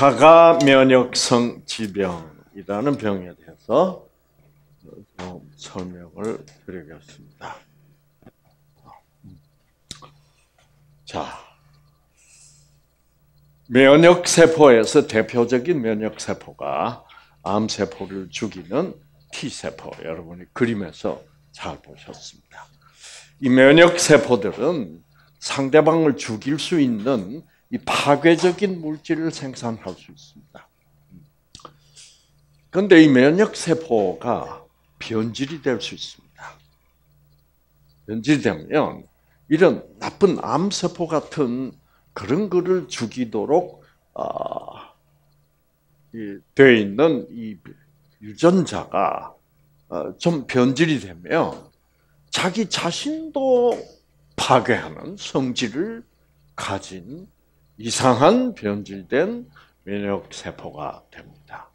자가 면역성 질병이라는 병에 대해서 좀 설명을 드리겠습니다. 자, 면역 세포에서 대표적인 면역 세포가 암 세포를 죽이는 T 세포. 여러분이 그림에서 잘 보셨습니다. 이 면역 세포들은 상대방을 죽일 수 있는 이 파괴적인 물질을 생산할 수 있습니다. 그런데 이 면역 세포가 변질이 될 수 있습니다. 변질되면 이런 나쁜 암 세포 같은 그런 거를 죽이도록 어, 되어 있는 이 유전자가 어, 좀 변질이 되면 자기 자신도 파괴하는 성질을 가진 이상한 변질된 면역 세포가 됩니다.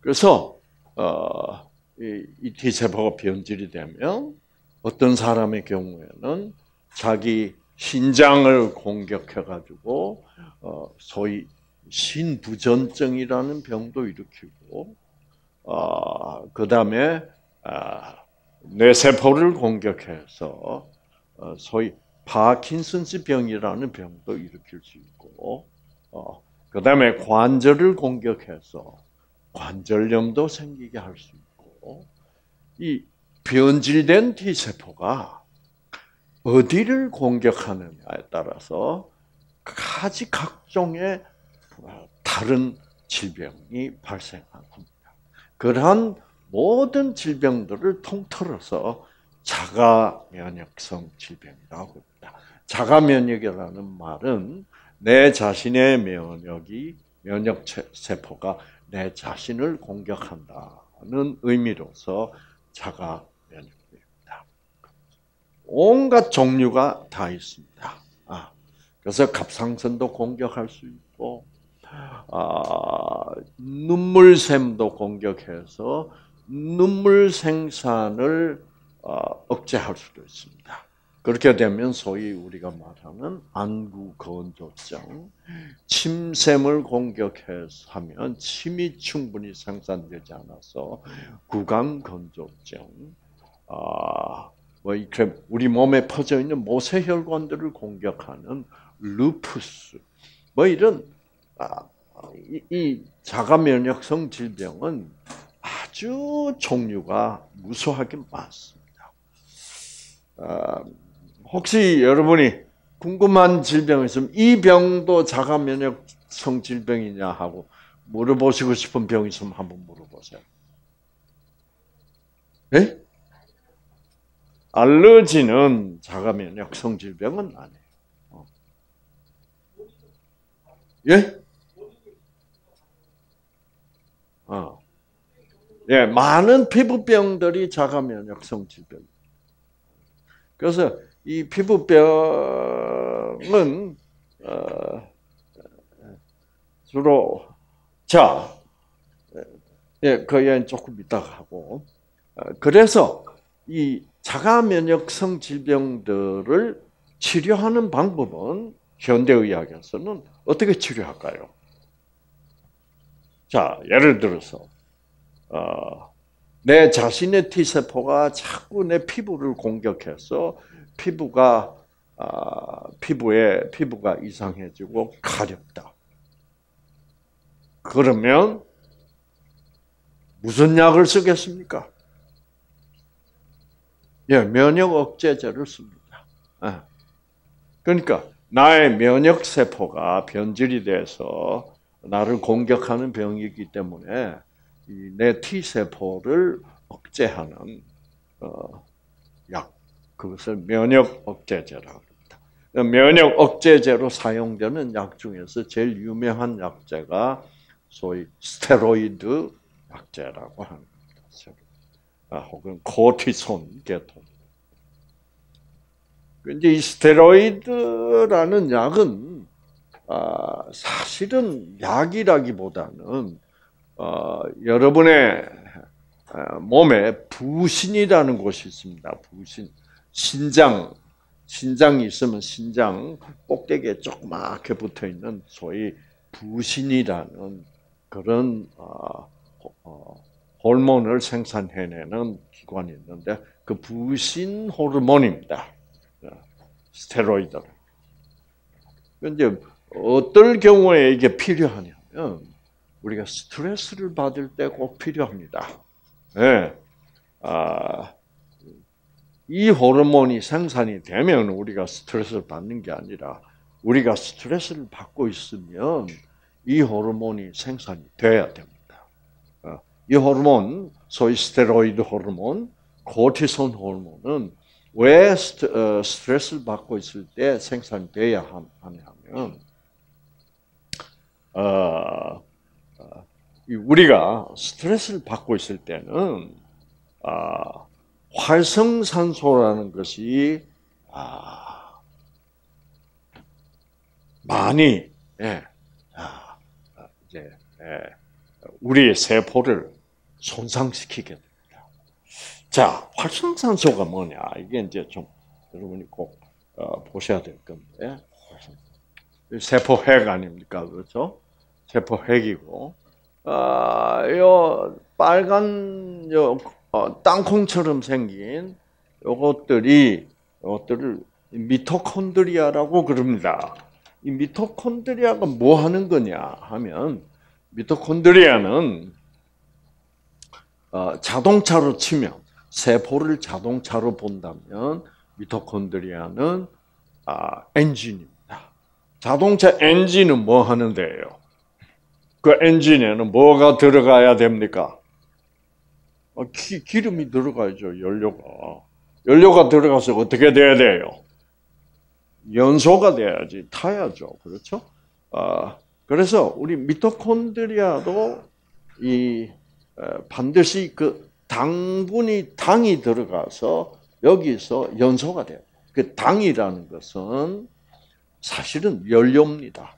그래서 어, 이 T 세포가 변질이 되면 어떤 사람의 경우에는 자기 신장을 공격해 가지고 어, 소위 신부전증이라는 병도 일으키고 어, 그 다음에 아, 뇌세포를 공격해서 어, 소위 파킨슨스 병이라는 병도 일으킬 수 있고, 어, 그 다음에 관절을 공격해서 관절염도 생기게 할 수 있고, 이 변질된 T 세포가 어디를 공격하느냐에 따라서 가지 각종의 다른 질병이 발생합니다. 그러한 모든 질병들을 통틀어서 자가 면역성 질병이라고 합니다. 자가 면역이라는 말은 내 자신의 면역이 면역 세포가 내 자신을 공격한다는 의미로서 자가 면역입니다. 온갖 종류가 다 있습니다. 아, 그래서 갑상선도 공격할 수 있고 아, 눈물샘도 공격해서 눈물 생산을 어, 억제할 수도 있습니다. 그렇게 되면 소위 우리가 말하는 안구 건조증, 침샘을 공격해서 하면 침이 충분히 생산되지 않아서 구강 건조증, 아, 뭐 이렇게 우리 몸에 퍼져 있는 모세혈관들을 공격하는 루푸스, 뭐 이런 아, 이, 이 자가 면역성 질병은 아주 종류가 무수하게 많습니다. 아, 혹시 여러분이 궁금한 질병이 있으면 이 병도 자가 면역성 질병이냐 하고 물어보시고 싶은 병이 있으면 한번 물어보세요. 네? 알러지는 자가 면역성 질병은 아니에요. 어. 예? 어. 예, 많은 피부병들이 자가 면역성 질병. 그래서 이 피부병은 어, 주로 자, 예, 그 얘기는 조금 이따가 하고. 어, 그래서 이 자가 면역성 질병들을 치료하는 방법은 현대의학에서는 어떻게 치료할까요? 자, 예를 들어서 어, 내 자신의 T 세포가 자꾸 내 피부를 공격해서 피부가 어, 피부에 피부가 이상해지고 가렵다. 그러면 무슨 약을 쓰겠습니까? 예, 면역 억제제를 씁니다. 예. 그러니까 나의 면역 세포가 변질이 돼서 나를 공격하는 병이기 때문에 내 T 세포를 억제하는 어, 약 그것을 면역 억제제라고 합니다. 면역 억제제로 사용되는 약 중에서 제일 유명한 약제가 소위 스테로이드 약제라고 겁니다. 아, 혹은 코티손 계통. 이제 이 스테로이드라는 약은 아, 사실은 약이라기보다는 어, 여러분의 어, 몸에 부신이라는 곳이 있습니다. 부신, 신장, 신장이 있으면 신장 꼭대기에 조그맣게 붙어 있는 소위 부신이라는 그런 어, 어, 호르몬을 생산해내는 기관이 있는데 그 부신 호르몬입니다. 어, 스테로이드. 이제 어떨 경우에 이게 필요하냐면 우리가 스트레스를 받을 때 꼭 필요합니다. 네. 아, 이 호르몬이 생산이 되면 우리가 스트레스를 받는 게 아니라 우리가 스트레스를 받고 있으면 이 호르몬이 생산이 돼야 됩니다. 어, 이 호르몬, 소위 스테로이드 호르몬, 코티손 호르몬은 왜 어, 스트레스를 받고 있을 때 생산돼야 하냐면 어, 우리가 스트레스를 받고 있을 때는 아, 활성산소라는 것이 아, 많이 예, 아, 이제 예, 우리의 세포를 손상시키게 됩니다. 자, 활성산소가 뭐냐? 이게 이제 좀 여러분이 꼭 어, 보셔야 될 건데 세포핵 아닙니까, 그렇죠? 세포핵이고 아, 요 빨간 요 어, 땅콩처럼 생긴 요것들이 요것들을 미토콘드리아라고 그럽니다. 이 미토콘드리아가 뭐 하는 거냐 하면 미토콘드리아는 어, 자동차로 치면 세포를 자동차로 본다면 미토콘드리아는 아, 엔진입니다. 자동차 엔진은 뭐 하는데요? 그 엔진에는 뭐가 들어가야 됩니까? 어, 기, 기름이 들어가야죠, 연료가. 연료가 들어가서 어떻게 돼야 돼요? 연소가 돼야지, 타야죠. 그렇죠? 아, 그래서 우리 미토콘드리아도 이 반드시 그 당분이 당이 들어가서 여기서 연소가 돼요. 그 당이라는 것은 사실은 연료입니다.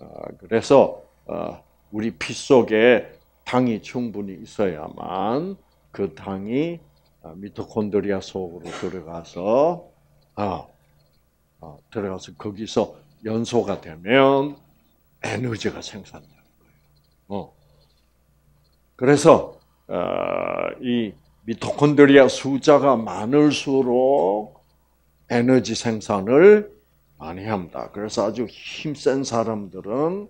아, 그래서 어, 우리 피 속에 당이 충분히 있어야만 그 당이 아, 미토콘드리아 속으로 들어가서 아, 어, 들어가서 거기서 연소가 되면 에너지가 생산되는 거예요. 어. 그래서 이 미토콘드리아 숫자가 많을수록 에너지 생산을 많이 합니다. 그래서 아주 힘센 사람들은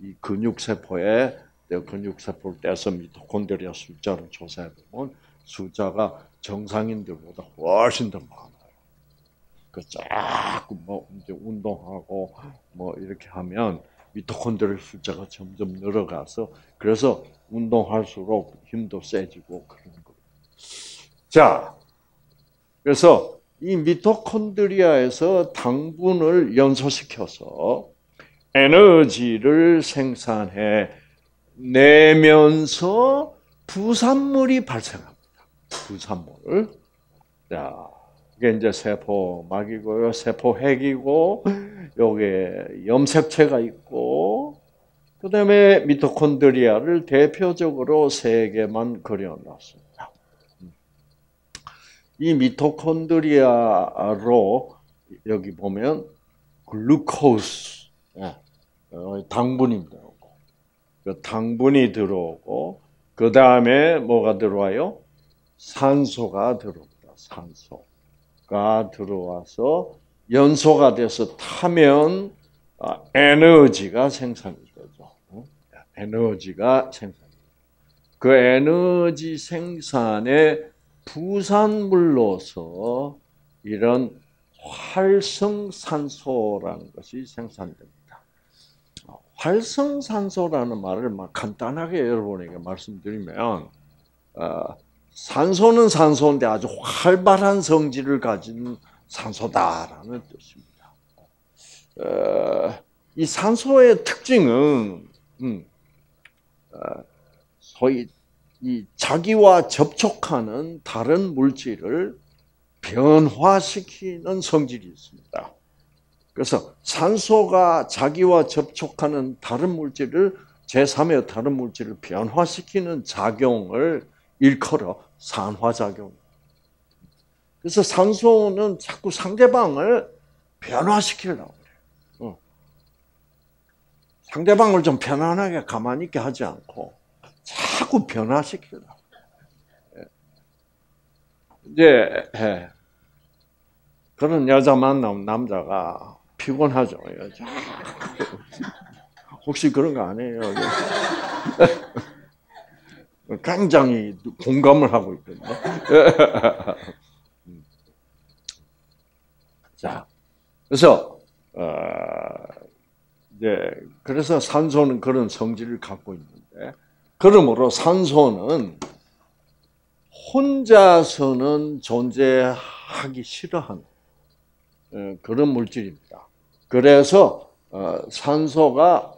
이 근육세포에 근육세포를 떼서 미토콘드리아 숫자를 조사해 보면 숫자가 정상인들보다 훨씬 더 많아요. 그 자꾸 뭐 이제 운동하고 뭐 이렇게 하면 미토콘드리아 숫자가 점점 늘어가서 그래서 운동할수록 힘도 세지고 그런 거예요. 자, 그래서 이 미토콘드리아에서 당분을 연소시켜서 에너지를 생산해 내면서 부산물이 발생합니다. 부산물. 자, 이게 이제 세포막이고요, 세포핵이고, 여기에 염색체가 있고, 그 다음에 미토콘드리아를 대표적으로 세 개만 그려놨습니다. 이 미토콘드리아로 여기 보면 글루코스 예, 어, 들어오고 그 당분이 들어오고 그 다음에 뭐가 들어와요? 산소가 들어옵니다. 산소가 들어와서 연소가 돼서 타면 아, 에너지가 생산이 되죠. 어? 에너지가 생산. 그 에너지 생산에 부산물로서 이런 활성산소라는 것이 생산됩니다. 활성산소라는 말을 막 간단하게 여러분에게 말씀드리면 어, 산소는 산소인데 아주 활발한 성질을 가진 산소다라는 뜻입니다. 어, 이 산소의 특징은 음, 어, 소위 이 자기와 접촉하는 다른 물질을 변화시키는 성질이 있습니다. 그래서 산소가 자기와 접촉하는 다른 물질을 제3의 다른 물질을 변화시키는 작용을 일컬어 산화작용. 그래서 산소는 자꾸 상대방을 변화시키려고 그래요. 어. 상대방을 좀 편안하게 가만히 있게 하지 않고 자꾸 변화시키라. 예. 이제 예. 그런 여자 만나면 남자가 피곤하죠. 혹시 그런 거 아니에요? 굉장히 공감을 하고 있거든요. 자, 그래서 어, 이제 그래서 산소는 그런 성질을 갖고 있는데, 그러므로 산소는 혼자서는 존재하기 싫어하는 어, 그런 물질입니다. 그래서 어, 산소가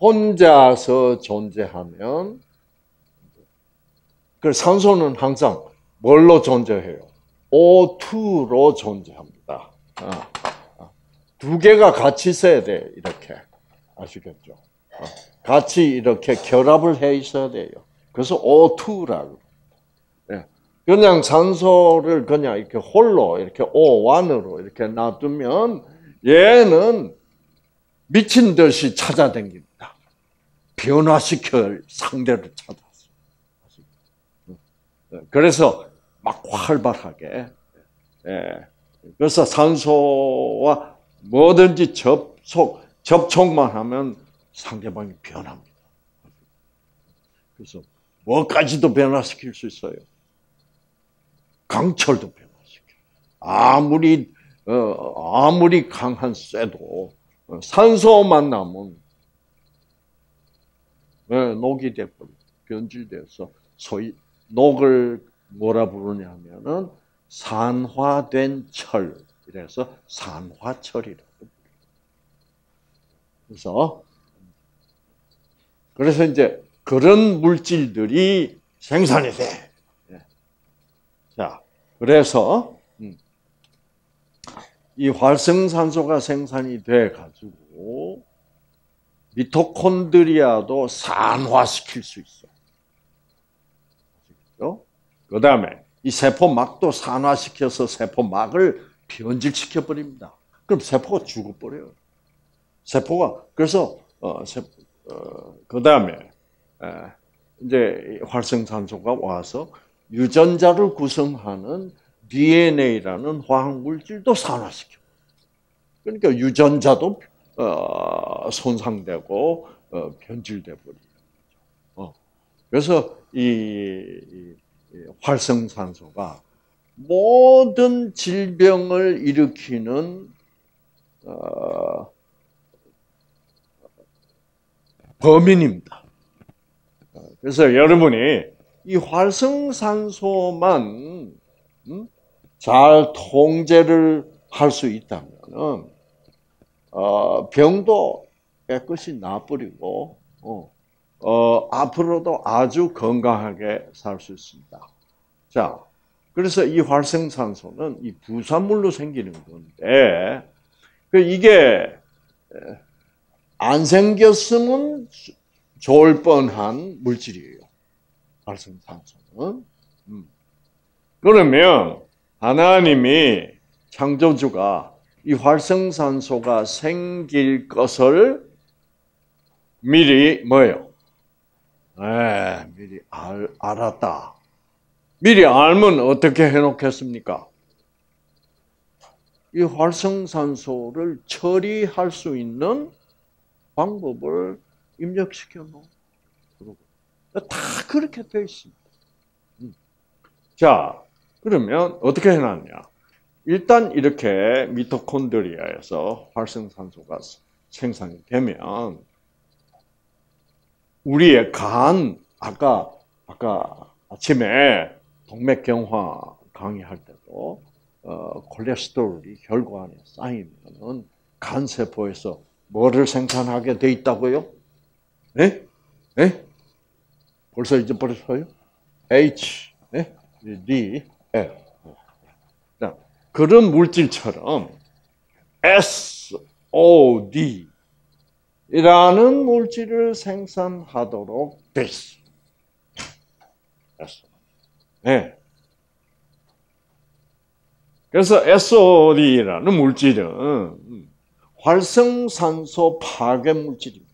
혼자서 존재하면 그 산소는 항상 뭘로 존재해요? O2로 존재합니다. 아, 아. 두 개가 같이 있어야 돼 이렇게 아시겠죠? 아, 같이 이렇게 결합을 해 있어야 돼요. 그래서 O2라고. 예. 그냥 산소를 그냥 이렇게 홀로 이렇게 O1으로 이렇게 놔두면 얘는 미친 듯이 찾아다닙니다. 변화시킬 상대를 찾아서. 그래서 막 활발하게. 예. 그래서 산소와 뭐든지 접촉, 접촉만 하면 상대방이 변합니다. 그래서 뭐까지도 변화시킬 수 있어요. 강철도 변화시켜. 아무리 어, 아무리 강한 쇠도 산소 만나면 네, 녹이 돼버려 변질돼서 소위 녹을 뭐라 부르냐면은 산화된 철 이래서 산화철이라고 그래서 그래서 이제 그런 물질들이 생산이 돼. 예. 자, 그래서 음, 이 활성산소가 생산이 돼 가지고 미토콘드리아도 산화시킬 수 있어. 아시겠죠? 그 다음에 이 세포막도 산화시켜서 세포막을 변질시켜 버립니다. 그럼 세포가 죽어버려요. 세포가 그래서 어, 어, 그 다음에 이제 활성산소가 와서 유전자를 구성하는 DNA라는 화학 물질도 산화시켜. 그러니까 유전자도 어, 손상되고 어, 변질돼 버리죠. 어. 그래서 이 활성산소가 모든 질병을 일으키는 어, 범인입니다. 그래서 여러분이 이 활성산소만 음? 잘 통제를 할 수 있다면 어, 병도 깨끗이 나버리고 어, 어, 앞으로도 아주 건강하게 살 수 있습니다. 자, 그래서 이 활성산소는 이 부산물로 생기는 건데 그 이게 안 생겼으면 좋을 뻔한 물질이에요. 활성산소는. 음. 그러면 하나님이 창조주가 이 활성산소가 생길 것을 미리 뭐예요? 네, 미리 알, 알았다. 미리 알면 어떻게 해놓겠습니까? 이 활성산소를 처리할 수 있는 방법을 입력시켜 놓고 다 그렇게 돼 있습니다. 음. 자, 그러면 어떻게 해놨냐? 일단 이렇게 미토콘드리아에서 활성산소가 생산이 되면 우리의 간 아까 아까 아침에 동맥경화 강의할 때도 어, 콜레스테롤이 혈관에 쌓이면은 간 세포에서 뭐를 생산하게 돼 있다고요? 네? 네? 벌써 잊어버렸어요? H, 네? D, F. 자, 그런 물질처럼 SOD 이라는 물질을 생산하도록 돼 있어. 네. 그래서 SOD라는 물질은 활성산소 파괴 물질입니다.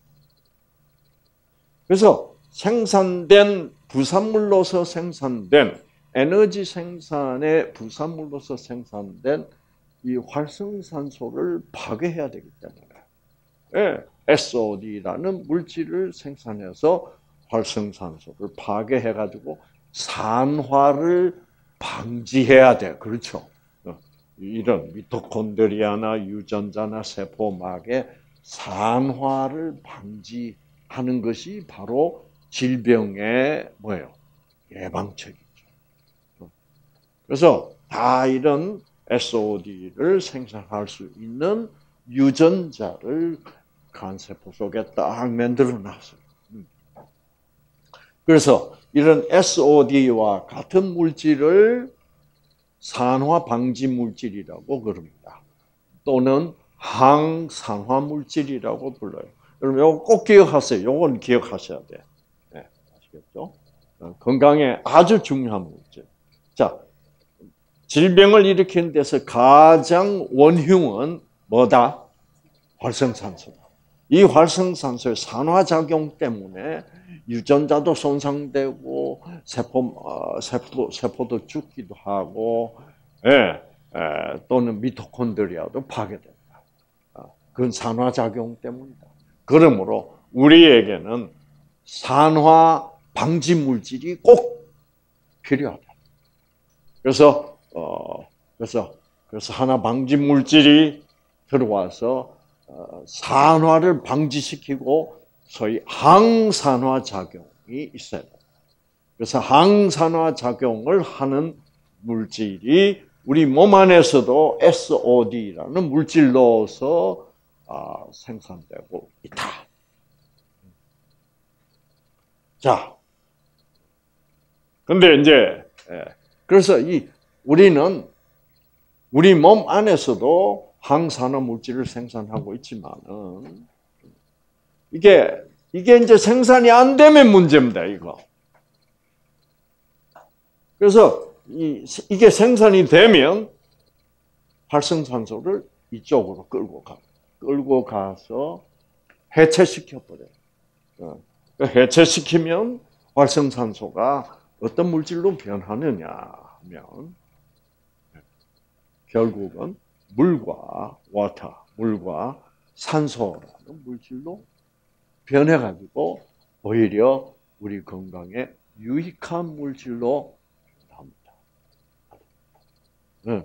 그래서 생산된 부산물로서 생산된 에너지 생산의 부산물로서 생산된 이 활성산소를 파괴해야 되기 때문에 예, SOD라는 물질을 생산해서 활성산소를 파괴해가지고 산화를 방지해야 돼. 그렇죠? 어, 이런 미토콘드리아나 유전자나 세포막의 산화를 방지하는 것이 바로 질병의 뭐예요? 예방책이죠. 어, 그래서 다 이런 SOD를 생산할 수 있는 유전자를 간세포 속에 딱 만들어 놨어요. 음. 그래서 이런 SOD와 같은 물질을 산화 방지 물질이라고 그럽니다. 또는 항산화 물질이라고 불러요. 여러분 이거 꼭 기억하세요. 이건 기억하셔야 돼. 네, 아시겠죠? 어, 건강에 아주 중요한 물질. 자, 질병을 일으키는 데서 가장 원흉은 뭐다? 활성산소다. 이 활성산소의 산화작용 때문에 유전자도 손상되고 세포 어, 세포 세포도 죽기도 하고 예, 예, 또는 미토콘드리아도 파괴된다. 어, 그건 산화작용 때문이다. 그러므로 우리에게는 산화 방지 물질이 꼭 필요하다. 그래서 어 그래서 그래서 하나 방지 물질이 들어와서 어, 산화를 방지시키고 소위 항산화 작용이 있어요. 그래서 항산화 작용을 하는 물질이 우리 몸 안에서도 SOD라는 물질로서 아, 생산되고 있다. 자, 근데 이제 예, 그래서 이 우리는 우리 몸 안에서도 항산화 물질을 생산하고 있지만은 이게 이게 이제 생산이 안 되면 문제입니다. 이거. 그래서 이, 이게 생산이 되면 활성산소를 이쪽으로 끌고 가, 끌고 가서 해체시켜 버려요. 어, 그러니까 해체시키면 활성산소가 어떤 물질로 변하느냐 하면 결국은 물과 와터, 물과 산소라는 물질로 변해가지고 오히려 우리 건강에 유익한 물질로. 네.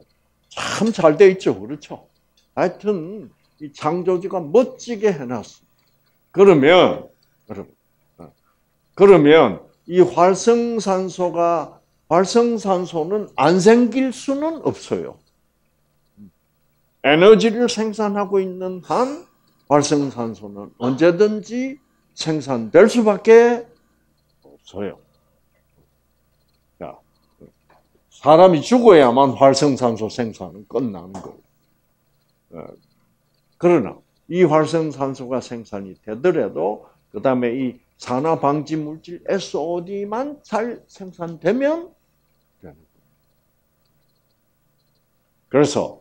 참잘 돼 있죠, 그렇죠? 하여튼 이 창조주가 멋지게 해놨습니다. 그러면 여러분, 어, 그러면 이 활성산소가 활성산소는 안 생길 수는 없어요. 에너지를 생산하고 있는 한 활성산소는 언제든지 생산될 수밖에 없어요. 자, 사람이 죽어야만 활성산소 생산은 끝나는 거예요. 어, 그러나 이 활성산소가 생산이 되더라도 그 다음에 이 산화 방지 물질 SOD만 잘 생산되면 되는 거예요. 그래서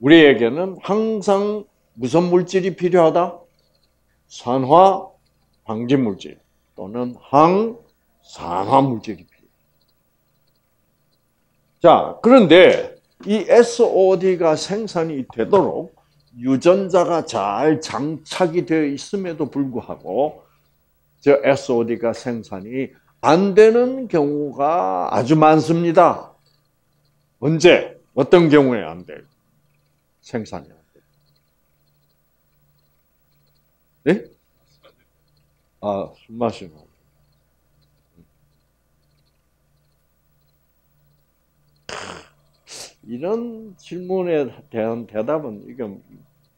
우리에게는 항상 무슨 물질이 필요하다? 산화 방지 물질 또는 항산화 물질이 필요해. 자, 그런데 이 SOD가 생산이 되도록 유전자가 잘 장착이 되어 있음에도 불구하고 저 SOD가 생산이 안 되는 경우가 아주 많습니다. 언제? 어떤 경우에 안 돼요? 생산이 안 돼. 네? 아, 술 마시면. 이런 질문에 대한 대답은 이건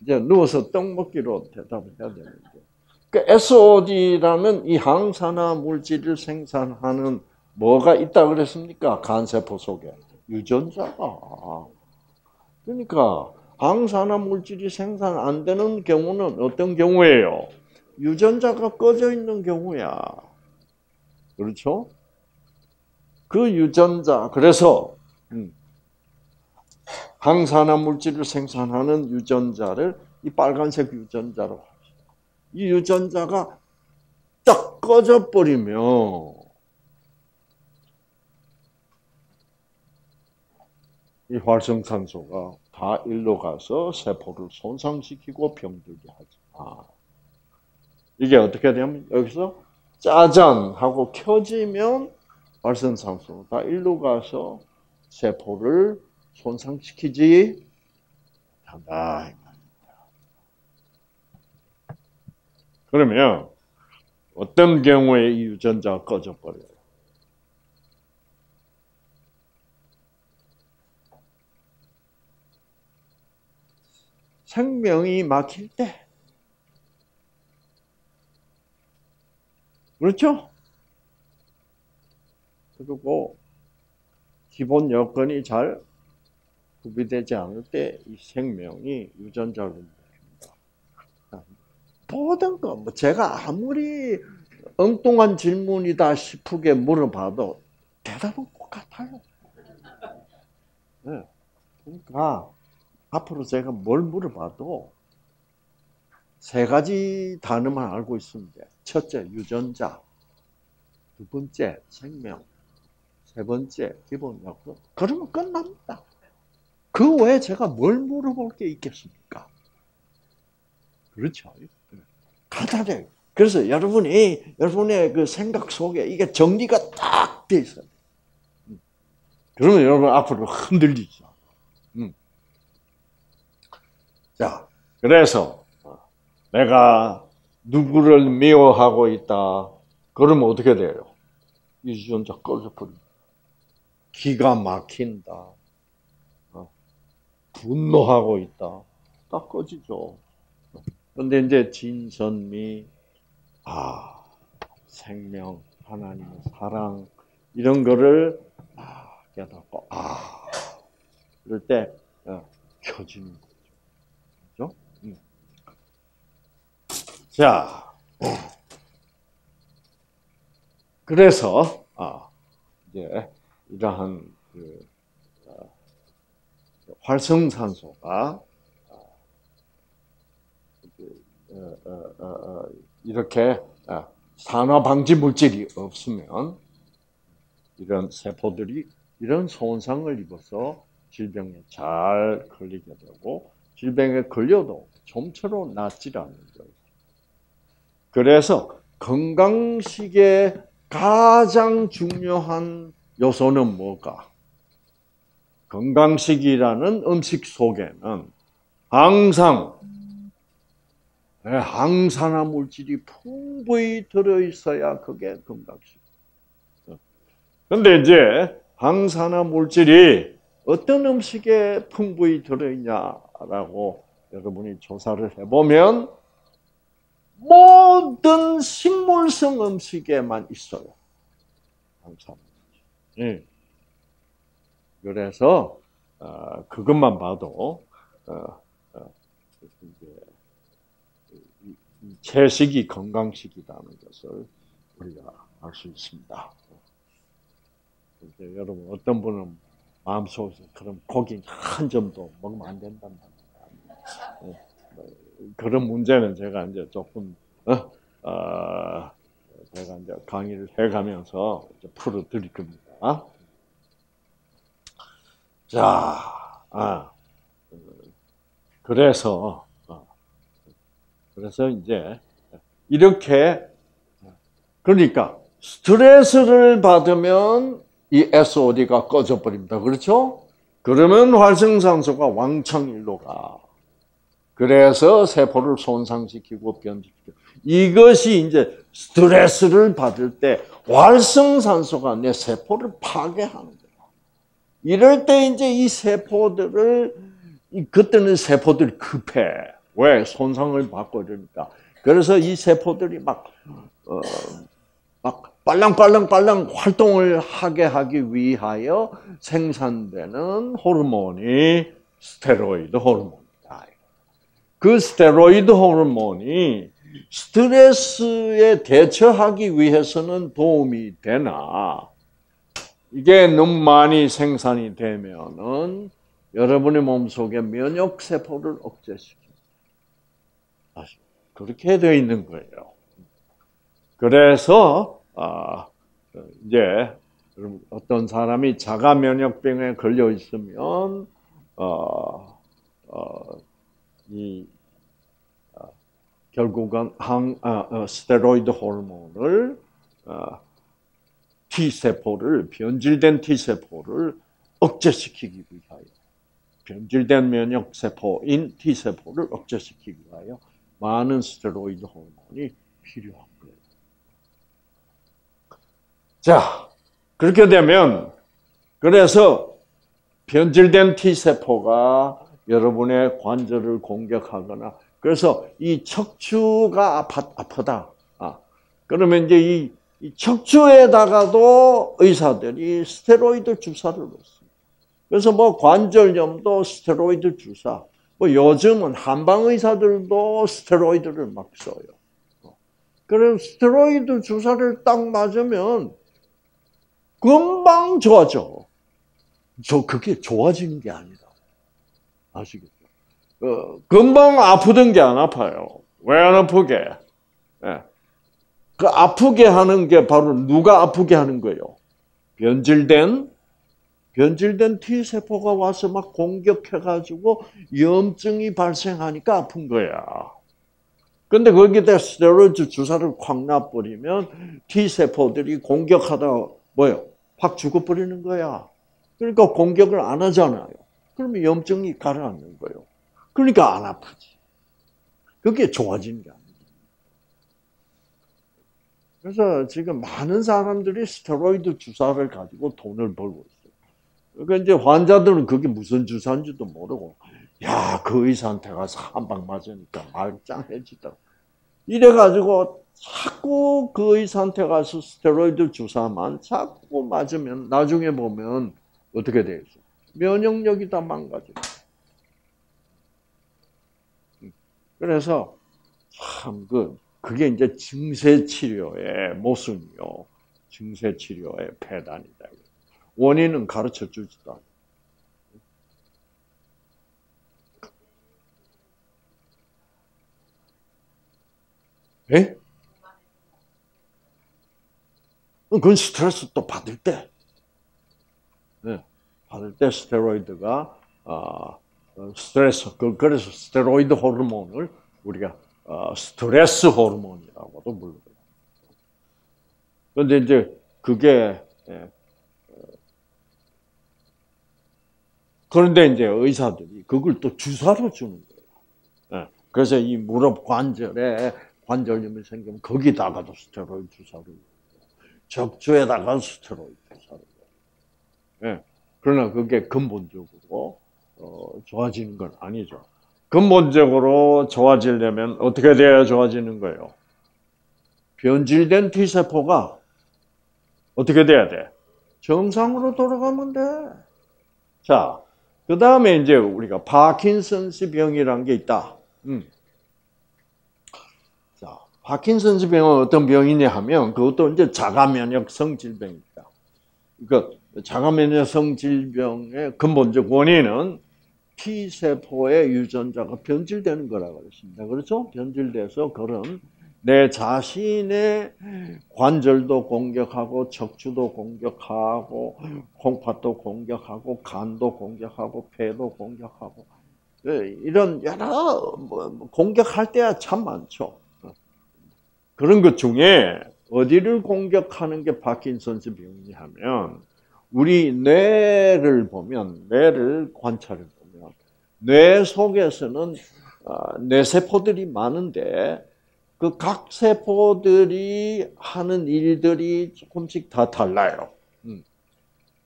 이제 누워서 떡 먹기로 대답을 해야 되는데. 그 SOD라는 이 항산화 물질을 생산하는 뭐가 있다 그랬습니까? 간세포 속에 유전자가. 그러니까 항산화 물질이 생산 안 되는 경우는 어떤 경우예요? 유전자가 꺼져 있는 경우야. 그렇죠? 그 유전자, 그래서, 음, 항산화 물질을 생산하는 유전자를 이 빨간색 유전자로 이 유전자가 딱 꺼져 버리면 이 활성산소가 다 일로 가서 세포를 손상시키고 병들게 하지. 아. 이게 어떻게 되면 여기서 짜잔 하고 켜지면 활성산소가 일로 가서 세포를 손상시키지 한다. 그러면 어떤 경우에 이 유전자가 꺼져버려요? 생명이 막힐 때. 그렇죠? 그리고 기본 여건이 잘 구비되지 않을 때 이 생명이 유전자로 먹힙니다. 모든 거, 뭐 제가 아무리 엉뚱한 질문이다 싶게 물어봐도 대답은 똑같아요. 네. 그러니까 앞으로 제가 뭘 물어봐도 세 가지 단어만 알고 돼. 첫째, 유전자. 두 번째, 생명. 세 번째, 기본 약속. 그러면 끝납니다. 그 외에 제가 뭘 물어볼 게 있겠습니까? 그렇죠. 간단해. 그래서 여러분이, 여러분의 그 생각 속에 이게 정리가 딱 돼 있어요. 그러면 여러분 앞으로 흔들리죠. 음. 자, 그래서 내가 누구를 미워하고 있다. 그러면 어떻게 돼요? 유전자 꺼져버립니다. 기가 막힌다. 어, 분노하고 있다. 딱 꺼지죠. 근데 이제 진선미, 아, 생명, 하나님의 사랑, 이런 거를, 아, 깨닫고, 아, 그럴 때, 어, 거죠. 그죠? 음. 자, 그래서, 아, 이제, 이러한, 그, 어, 활성산소가, 어, 어, 어, 이렇게 산화 방지 물질이 없으면 이런 세포들이 이런 손상을 입어서 질병에 잘 걸리게 되고 질병에 걸려도 좀처럼 낫질 않는 거예요. 그래서 건강식의 가장 중요한 요소는 뭐가? 건강식이라는 음식 속에는 항상 네, 항산화 물질이 풍부히 들어있어야 그게 건강식. 근데 이제 항산화 물질이 어떤 음식에 풍부히 들어있냐라고 여러분이 조사를 해보면 모든 식물성 음식에만 있어요. 물질. 예. 그래서 어, 그것만 봐도 어, 어, 채식이 건강식이라는 것을 우리가 알 수 있습니다. 여러분 어떤 분은 마음속에서 그럼 고기 한 점도 먹으면 안 된단 말이에요. 네, 뭐 그런 문제는 제가 이제 조금 어, 어, 제가 이제 강의를 해가면서 풀어 드릴 겁니다. 자, 아, 그래서 그래서 이제 이렇게 그러니까 스트레스를 받으면 이 SOD가 꺼져 버립니다. 그렇죠? 그러면 활성산소가 왕창 일로 가. 그래서 세포를 손상시키고 변질시키고 이것이 이제 스트레스를 받을 때 활성산소가 내 세포를 파괴하는 거예요. 이럴 때 이제 이 세포들을 그때는 세포들이 급해. 왜? 손상을 받고 이러니까. 그래서 이 세포들이 막, 어, 막 빨랑빨랑빨랑 활동을 하게 하기 위하여 생산되는 호르몬이 스테로이드 호르몬이다. 그 스테로이드 호르몬이 스트레스에 대처하기 위해서는 도움이 되나, 이게 너무 많이 생산이 되면은 여러분의 몸속에 면역 세포를 억제시킵니다. 그렇게 되어 있는 거예요. 그래서 아, 이제 어떤 사람이 자가 면역병에 걸려 있으면 어, 어, 이 어, 결국은 항 아, 어, 스테로이드 호르몬을 어, T 세포를 변질된 T 세포를 억제시키기 위하여 변질된 면역 세포인 T 세포를 억제시키기 위하여 많은 스테로이드 호르몬이 필요한 거예요. 자, 그렇게 되면 그래서 변질된 T 세포가 여러분의 관절을 공격하거나 그래서 이 척추가 아파, 아프다. 아, 그러면 이제 이, 이 척추에다가도 의사들이 스테로이드 주사를 놓습니다. 그래서 뭐 관절염도 스테로이드 주사, 뭐 요즘은 한방 의사들도 스테로이드를 막 써요. 그럼 스테로이드 주사를 딱 맞으면 금방 좋아져. 저 그게 좋아지는 게 아니다. 아시겠죠? 어, 금방 아프던 게 안 아파요. 왜 안 아프게? 네. 그 아프게 하는 게 바로 누가 아프게 하는 거예요? 변질된 변질된 T 세포가 와서 막 공격해 가지고 염증이 발생하니까 아픈 거야. 근데 거기다 스테로이드 주사를 콱 놔버리면 T 세포들이 공격하다 뭐요? 확 죽어버리는 거야. 그러니까 공격을 안 하잖아요. 그러면 염증이 가라앉는 거예요. 그러니까 안 아프지. 그게 좋아지는 게 아니에요. 그래서 지금 많은 사람들이 스테로이드 주사를 가지고 돈을 벌고 있어요. 그러니까 이제 환자들은 그게 무슨 주사인지도 모르고, 야, 그 의사한테 가서 한 방 맞으니까 말짱해지다. 이래가지고 자꾸 그 의사한테 가서 스테로이드 주사만 자꾸 맞으면 나중에 보면 어떻게 되겠어? 면역력이 다 망가져. 그래서 참 그 그게 이제 증세 치료의 모순이요. 증세 치료의 폐단이다. 원인은 가르쳐 주지도 않아. 예? 그건 스트레스 또 받을 때. 네. 받을 때 스테로이드가, 어, 스트레스, 그, 그래서 스테로이드 호르몬을 우리가 어, 스트레스 호르몬이라고도 부르고요. 그런데 이제 그게 예, 그런데 이제 의사들이 그걸 또 주사로 주는 거예요. 예, 그래서 이 무릎 관절에 관절염이 생기면 거기다가도 스테로이드 주사를 적주에다가 스테로이드 주사를 예, 그러나 그게 근본적으로 어, 좋아지는 건 아니죠. 근본적으로 좋아지려면 어떻게 돼야 좋아지는 거예요? 변질된 T세포가 어떻게 돼야 돼? 정상으로 돌아가면 돼. 자, 그 다음에 이제 우리가 파킨슨스 병이라는 게 있다. 음. 자, 파킨슨스 병은 어떤 병이냐 하면 그것도 이제 자가 면역성 질병입니다. 그 자가 면역성 질병의 근본적 원인은 T 세포의 유전자가 변질되는 거라고 그랬습니다. 그렇죠? 변질돼서 그런 내 자신의 관절도 공격하고 척추도 공격하고 콩팥도 공격하고 간도 공격하고 폐도 공격하고 예, 이런 여러 뭐, 뭐 공격할 때야 참 많죠. 그런 것 중에 어디를 공격하는 게 파킨슨스 병이냐 하면 우리 뇌를 보면 뇌를 관찰해 보면 뇌 속에서는 어, 뇌세포들이 많은데 그 각 세포들이 하는 일들이 조금씩 다 달라요. 음.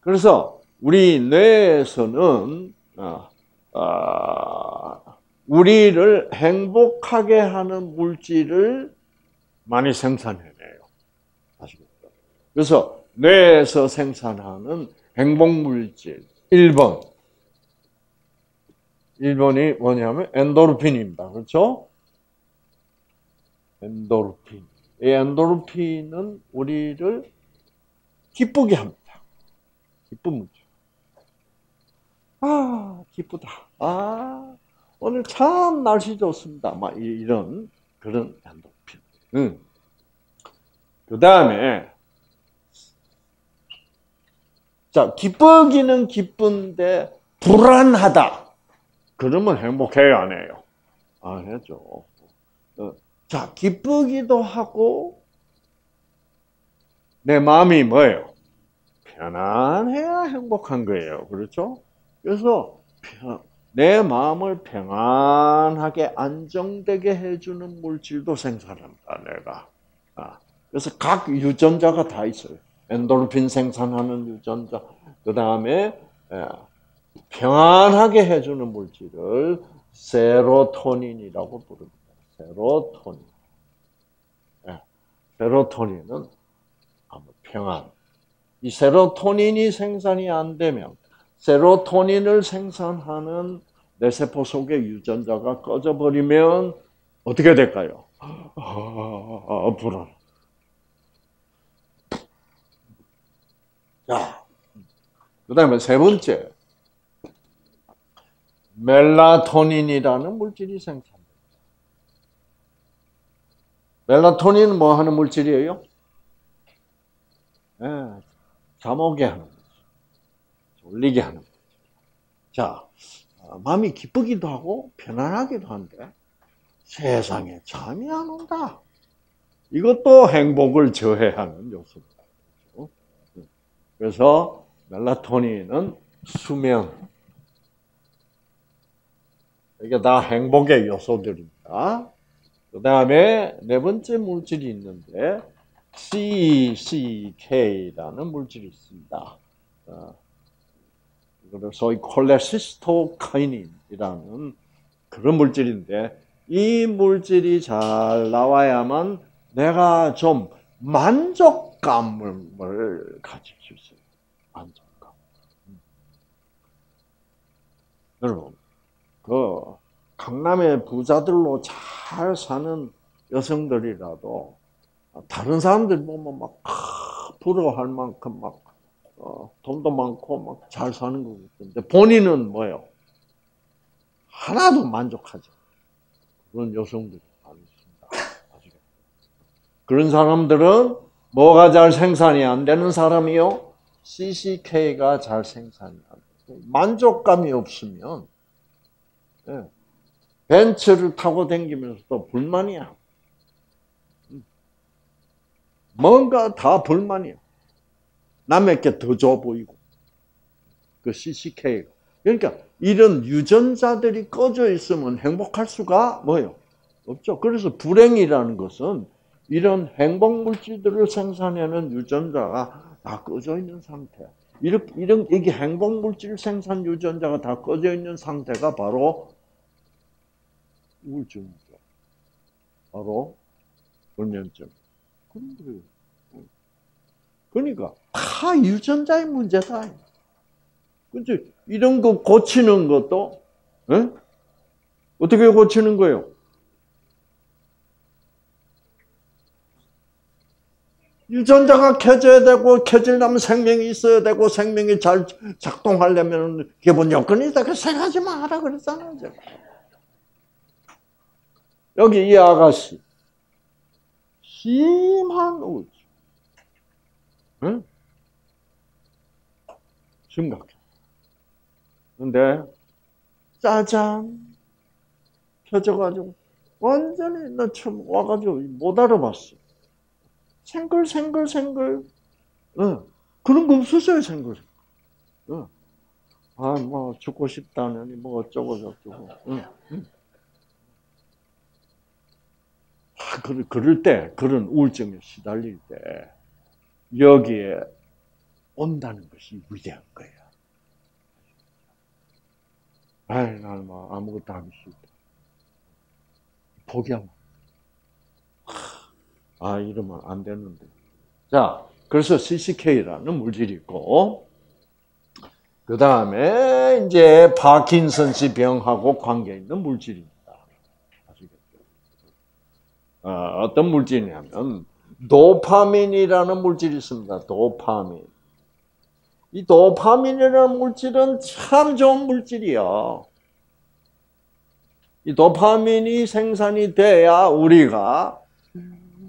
그래서 우리 뇌에서는 어, 어, 우리를 행복하게 하는 물질을 많이 생산해내요. 아시겠죠? 그래서 뇌에서 생산하는 행복물질 1번 1번이 뭐냐면 엔도르핀입니다. 그렇죠? 엔도르핀. 이 엔도르핀은 우리를 기쁘게 합니다. 물질. 아, 기쁘다. 아, 오늘 참 날씨 좋습니다. 막 이런 그런 엔도핀. 응. 그 다음에 자 기쁘기는 기쁜데 불안하다. 그러면 행복해요, 안 해요? 안 해죠. 어. 자 기쁘기도 하고 내 마음이 뭐예요? 편안해야 행복한 거예요. 그렇죠? 그래서 내 마음을 평안하게 안정되게 해주는 물질도 생산한다. 내가. 아, 그래서 각 유전자가 다 있어요. 엔도르핀 생산하는 유전자, 그 다음에 예, 평안하게 해주는 물질을 세로토닌이라고 부릅니다. 세로토닌. 예, 세로토닌은 평안. 이 세로토닌이 생산이 안 되면 세로토닌을 생산하는 뇌세포 속의 유전자가 꺼져버리면 어떻게 될까요? 아, 아, 불안. 자, 그 다음에 세 번째. 멜라토닌이라는 물질이 생산됩니다. 멜라토닌은 뭐 하는 물질이에요? 네, 잠오게 하는 거죠. 졸리게 하는 거죠. 자, 어, 마음이 기쁘기도 하고 편안하기도 한데 세상에 잠이 안 온다. 이것도 행복을 저해하는 요소입니다. 그래서 멜라토닌은 수면. 이게 다 행복의 요소들입니다. 그 다음에 네 번째 물질이 있는데 CCK라는 물질이 있습니다. 어, 이거를 소위 콜레시스토카이닌이라는 그런 물질인데 이 물질이 잘 나와야만 내가 좀 만족 감을 가질 수 있어요. 만족감. 음. 여러분, 그 강남의 부자들로 잘 사는 여성들이라도 다른 사람들 보면 막 부러워할 만큼 막 어, 돈도 많고 막 잘 사는 거 같은데 본인은 뭐요? 하나도 만족하지 그런 여성들이 많이 있습니다. 그런 사람들은 뭐가 잘 생산이 안 되는 사람이요? CCK가 잘 생산이 안 돼. 만족감이 없으면 네. 벤츠를 타고 다니면서도 불만이야. 뭔가 다 불만이야. 남에게 더 좋아 보이고. 그 CCK. 그러니까 이런 유전자들이 꺼져 있으면 행복할 수가 뭐요? 없죠. 그래서 불행이라는 것은 이런 행복 물질들을 생산하는 유전자가 다 꺼져 있는 상태. 이렇게, 이런, 이게 행복 물질 생산 유전자가 다 꺼져 있는 상태가 바로 우울증이죠. 바로 불면증. 그러니까 다 유전자의 문제다. 그죠? 이런 거 고치는 것도 에? 예? 어떻게 고치는 거예요? 유전자가 켜져야 되고 켜지려면 생명이 있어야 되고 생명이 잘 작동하려면 기본 요건이다. 그세 가지만 하라 그랬잖아요. 여기 이 아가씨 심한 우울증. 응? 심각해. 근데 짜잔 켜져가지고 완전히 나 처음 와가지고 못 알아봤어. 생글 생글 생글. 응. 그런 거 없었어요, 생글. 응. 아, 뭐, 죽고 싶다느니, 뭐, 어쩌고 저쩌고. 응. 응. 아, 그럴 때, 그런 우울증에 시달릴 때, 여기에 온다는 것이 위대한 거예요. 아이, 나는 뭐 아무것도 하기 싫다. 포기하면. 아, 이러면 안 되는데. 자, 그래서 CCK라는 물질이 있고, 그 다음에 이제 파킨슨씨 병하고 관계 있는 물질입니다. 어, 어떤 물질이냐면 도파민이라는 물질이 있습니다. 도파민. 이 도파민이라는 물질은 참 좋은 물질이야. 이 도파민이 생산이 돼야 우리가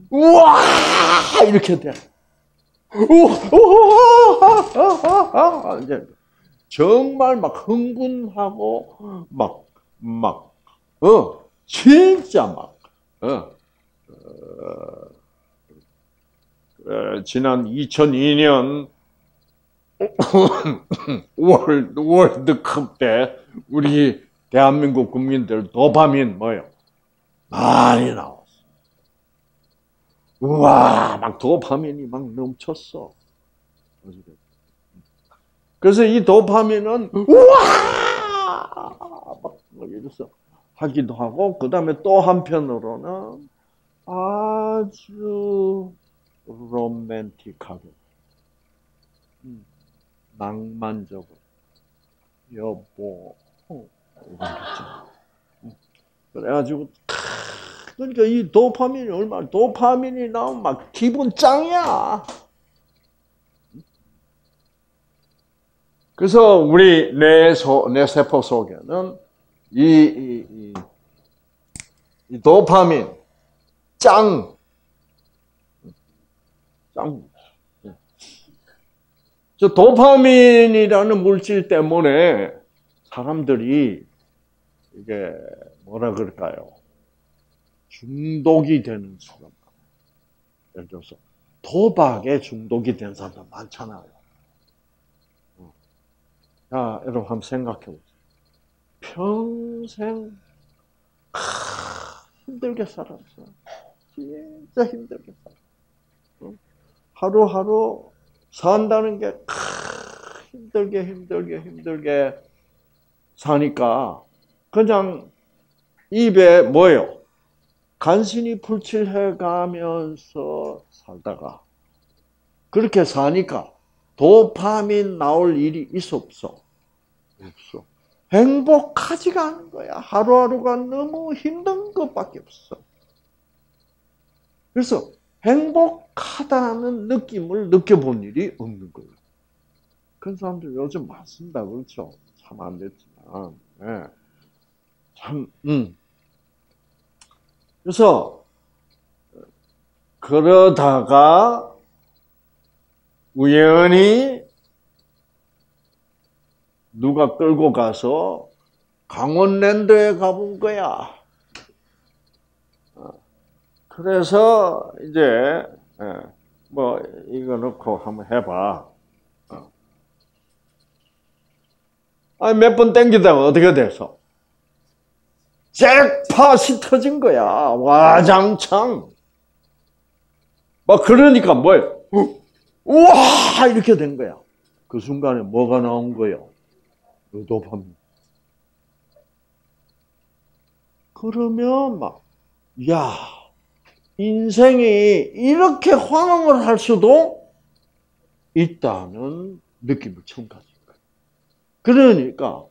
우와 이렇게 돼. 우와 이제 정말 막 흥분하고 막 막 어 진짜 막 어, 어, 어 지난 2002년 월, 월드컵 때 우리 대한민국 국민들 도파민 뭐요? 많이 나왔어. 우와, 막 도파민이 막 넘쳤어. 그래서 이 도파민은 우와! 막 이래서 하기도 하고, 그 다음에 또 한편으로는 아주 로맨틱하게, 음, 낭만적으로, 여보, 거죠. 음. 그래가지고 그러니까 이 도파민이 얼마 도파민이 나오면 막 기분 짱이야. 그래서 우리 뇌, 소, 뇌 세포 속에는 이, 이, 이, 이 도파민 짱, 짱. 저 도파민이라는 물질 때문에 사람들이 이게 뭐라 그럴까요? 중독이 되는 많아요. 예를 들어서 도박에 중독이 된 사람도 많잖아요. 어. 자, 여러분 한번 생각해 보세요. 평생 크, 힘들게 살았어. 진짜 힘들게 살았어. 어? 하루하루 산다는 게 크, 힘들게 힘들게 힘들게 사니까 그냥 입에 뭐요? 간신히 풀칠해 가면서 살다가 그렇게 사니까 도파민 나올 일이 있어 없어? 없어. 행복하지가 않은 거야. 하루하루가 너무 힘든 것밖에 없어. 그래서 행복하다는 느낌을 느껴본 일이 없는 거예요. 그런 사람들 요즘 많습니다. 그렇죠? 참 안 됐지만. 네. 참, 음. 그래서 그러다가 우연히 누가 끌고 가서 강원랜드에 가본 거야. 어. 그래서 이제 예, 뭐 이거 넣고 한번 해봐. 어. 아니 몇 번 땡기다가 어떻게 돼서? 잭팟이 터진 거야. 와장창. 막 그러니까 뭐예요? 우와! 이렇게 된 거야. 그 순간에 뭐가 나온 거예요? 도파민. 그러면 막, 야, 인생이 이렇게 환영을 할 수도 있다는 느낌을 처음 가진 거예요. 그러니까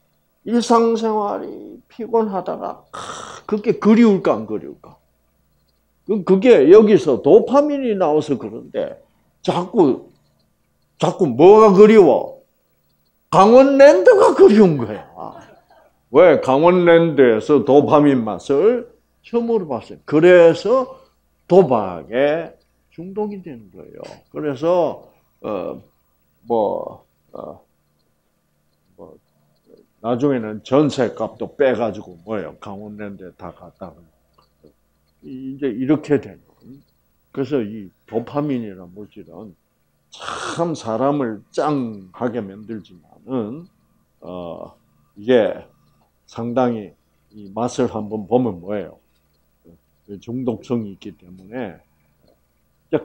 일상생활이 피곤하다가 그게 그리울까 안 그리울까? 그게 여기서 도파민이 나와서 그런데 자꾸 자꾸 뭐가 그리워? 강원랜드가 그리운 거야. 왜 강원랜드에서 도파민 맛을 처음으로 봤어요. 그래서 도박에 중독이 되는 거예요. 그래서 어뭐 어, 나중에는 전세값도 빼가지고 뭐예요? 강원랜드에 다 갔다가 이제 이렇게 되는. 그래서 이 도파민이라는 물질은 참 사람을 짱하게 만들지만은 어 이게 상당히 이 맛을 한번 보면 뭐예요? 중독성이 있기 때문에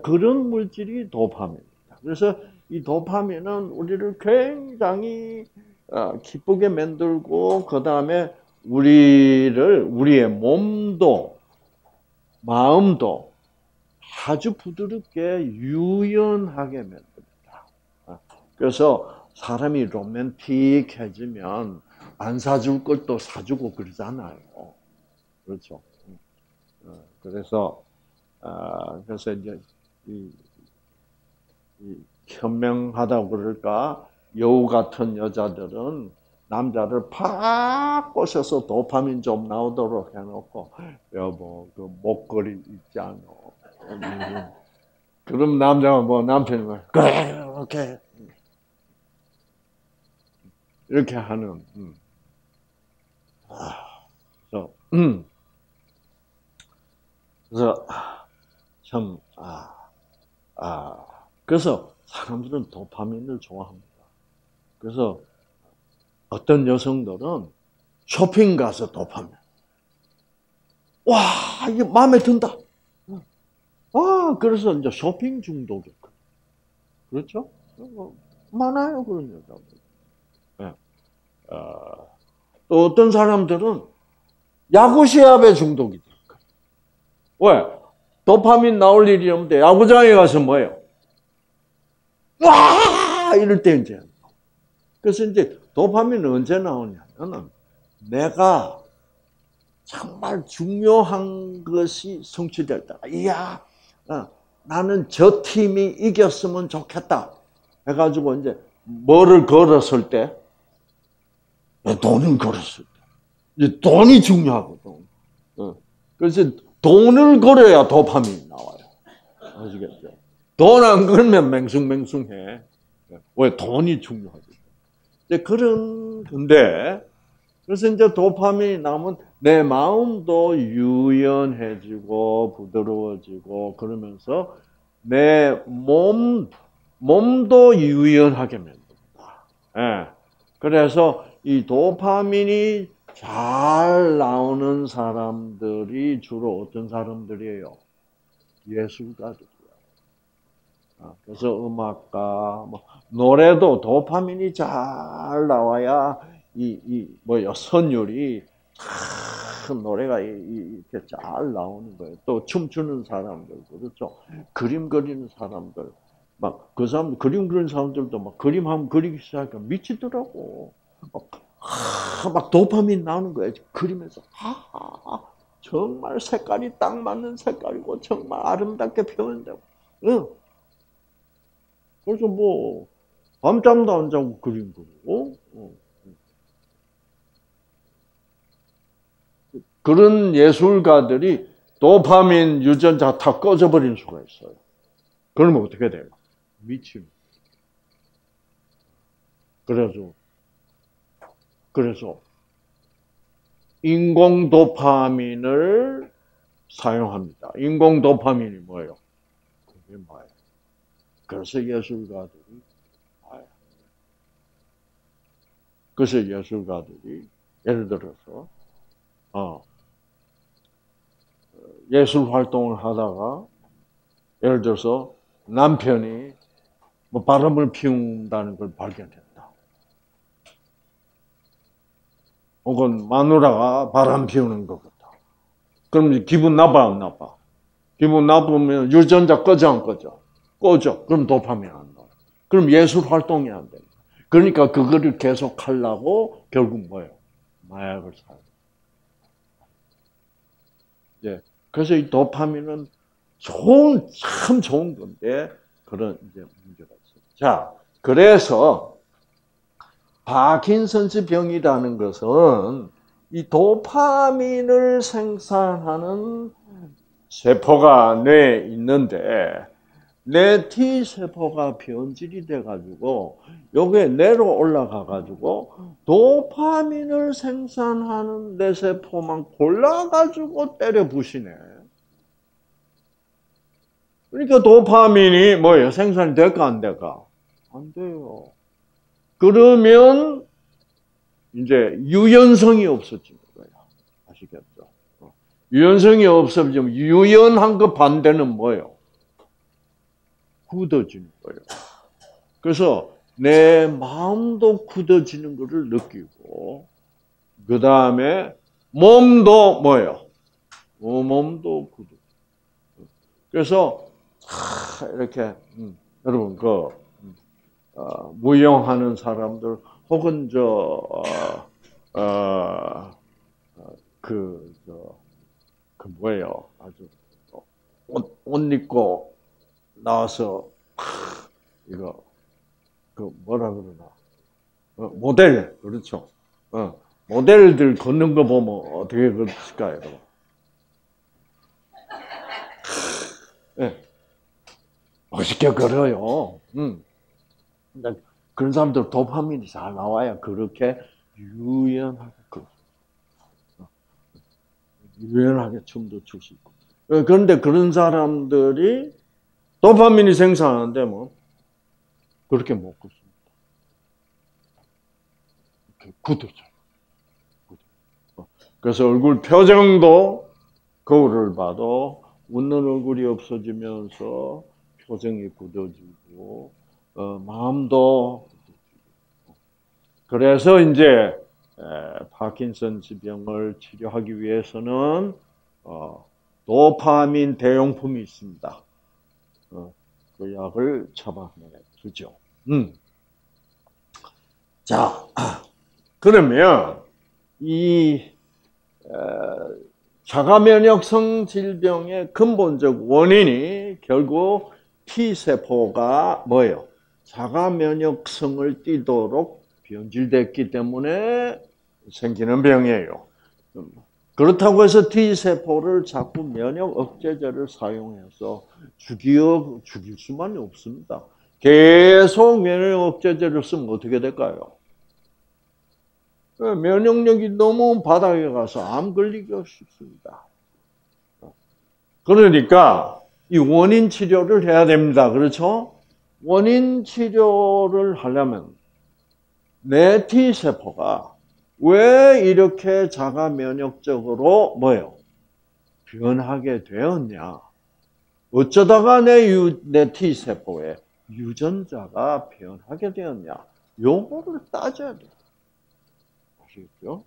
그런 물질이 도파민입니다. 그래서 이 도파민은 우리를 굉장히 어, 기쁘게 만들고 그 다음에 우리를 우리의 몸도 마음도 아주 부드럽게 유연하게 만듭니다. 어, 그래서 사람이 로맨틱해지면 안 사줄 것도 사주고 그러잖아요. 그렇죠. 어, 그래서 그래서 이제 이, 이 현명하다고 그럴까 여우 같은 여자들은 남자를 팍 꼬셔서 도파민 좀 나오도록 해놓고 여보 그 목걸이 있지 않아? 그럼 남자가 뭐 남편이 뭐 그래 이렇게 이렇게 하는 음. 아, 그래서 음. 그래서 참 아, 아 그래서 사람들은 도파민을 좋아합니다. 그래서 어떤 여성들은 쇼핑 가서 도파민. 와, 이게 마음에 든다. 아, 그래서 이제 쇼핑 중독이 그렇죠? 뭐, 많아요, 그런 여자들. 네. 어, 또 어떤 사람들은 야구 시합에 중독이 돼. 왜? 도파민 나올 일이 없는데 야구장에 가서 뭐예요? 와! 이럴 때 이제. 그래서 이제 도파민은 언제 나오냐면은 내가 정말 중요한 것이 성취될 때, 이야, 어, 나는 저 팀이 이겼으면 좋겠다. 해가지고 이제 뭐를 걸었을 때, 돈을 걸었을 때. 이제 돈이 중요하거든. 어. 그래서 돈을 걸어야 도파민이 나와요. 아시겠죠? 돈 안 걸면 맹숭맹숭해. 왜? 돈이 중요하 지. 그런, 근데, 그래서 이제 도파민이 나오면 내 마음도 유연해지고 부드러워지고 그러면서 내 몸, 몸도 유연하게 만듭니다. 예. 그래서 이 도파민이 잘 나오는 사람들이 주로 어떤 사람들이에요? 예술가들이에요. 아, 그래서 음악가, 뭐 노래도 도파민이 잘 나와야 이, 이 뭐요 선율이 참 노래가 이렇게 잘 나오는 거예요. 또 춤추는 사람들 그렇죠. 그림 그리는 사람들 막 그 사람 그림 그리는 사람들도 막 그림 한번 그리기 시작하니까 미치더라고. 막 아, 막 도파민 나오는 거예요. 그리면서 아, 정말 색깔이 딱 맞는 색깔이고 정말 아름답게 표현되고. 응. 그래서 뭐 밤잠도 안 자고 그림 그리고. 응. 그런 예술가들이 도파민 유전자 다 꺼져버릴 수가 있어요. 그러면 어떻게 돼요? 미침. 그래서 그래서 인공 도파민을 사용합니다. 인공 도파민이 뭐예요? 그게 뭐예요? 그래서 예술가들이 그래서 예술가들이 예를 들어서 어, 예술 활동을 하다가 예를 들어서 남편이 뭐 바람을 피운다는 걸 발견했다. 혹은 마누라가 바람 피우는 것 같다. 그럼 기분 나빠 안 나빠? 기분 나쁘면 유전자 꺼져 안 꺼져? 꺼져. 그럼 도파민 안 나와. 그럼 예술 활동이 안 돼. 그러니까 그거를 계속 하려고 결국 뭐예요? 마약을 사요. 예. 그래서 이 도파민은 좋은, 참 좋은 건데, 그런 이제 문제가 있어요. 자, 그래서 파킨슨스 병이라는 것은 이 도파민을 생산하는 세포가 뇌에 있는데 내 T 세포가 변질이 돼 가지고 여기에 뇌로 올라가 가지고 도파민을 생산하는 내 세포만 골라 가지고 때려 부시네. 그러니까 도파민이 뭐예요? 생산이 될까 안 될까? 안 돼요. 그러면 이제 유연성이 없어지는 거예요. 아시겠죠? 어. 유연성이 없어지면 유연한 그 반대는 뭐예요? 굳어지는 거예요. 그래서 내 마음도 굳어지는 것을 느끼고 그 다음에 몸도 뭐예요? 어, 몸도 굳어. 그래서 이렇게 음, 여러분 그 어, 무용하는 사람들 혹은 저 어, 어, 그, 저, 그 뭐예요? 아주 옷, 옷 입고 나와서 이거 그 뭐라 그러나 어, 모델 그렇죠. 어, 모델들 걷는 거 보면 어떻게 걷을까요? 네. 멋있게 걸어요. 음. 그런 사람들 도파민이 잘 나와야 그렇게 유연하게 걸어. 유연하게 춤도 출 수 있고. 어, 그런데 그런 사람들이 도파민이 생산하는데 뭐 그렇게 못 걷습니다. 굳어져. 어, 그래서 얼굴 표정도 거울을 봐도 웃는 얼굴이 없어지면서 표정이 굳어지고 어, 마음도 그래서 이제 에, 파킨슨 지병을 치료하기 위해서는 어, 도파민 대용품이 있습니다. 어, 그 약을 처방해 주죠. 음. 자, 그러면 이 자가 면역성 질병의 근본적 원인이 결국 T세포가 뭐예요? 자가 면역성을 띠도록 변질됐기 때문에 생기는 병이에요. 그렇다고 해서 T세포를 자꾸 면역 억제제를 사용해서 죽여, 죽일 수만이 없습니다. 계속 면역 억제제를 쓰면 어떻게 될까요? 면역력이 너무 바닥에 가서 암 걸리기가 쉽습니다. 그러니까 이 원인 치료를 해야 됩니다. 그렇죠? 원인 치료를 하려면 내 T세포가 왜 이렇게 자가 면역적으로 뭐요? 변하게 되었냐? 어쩌다가 내, 유, 내 T세포에 유전자가 변하게 되었냐? 요거를 따져야 돼요. 아시겠죠?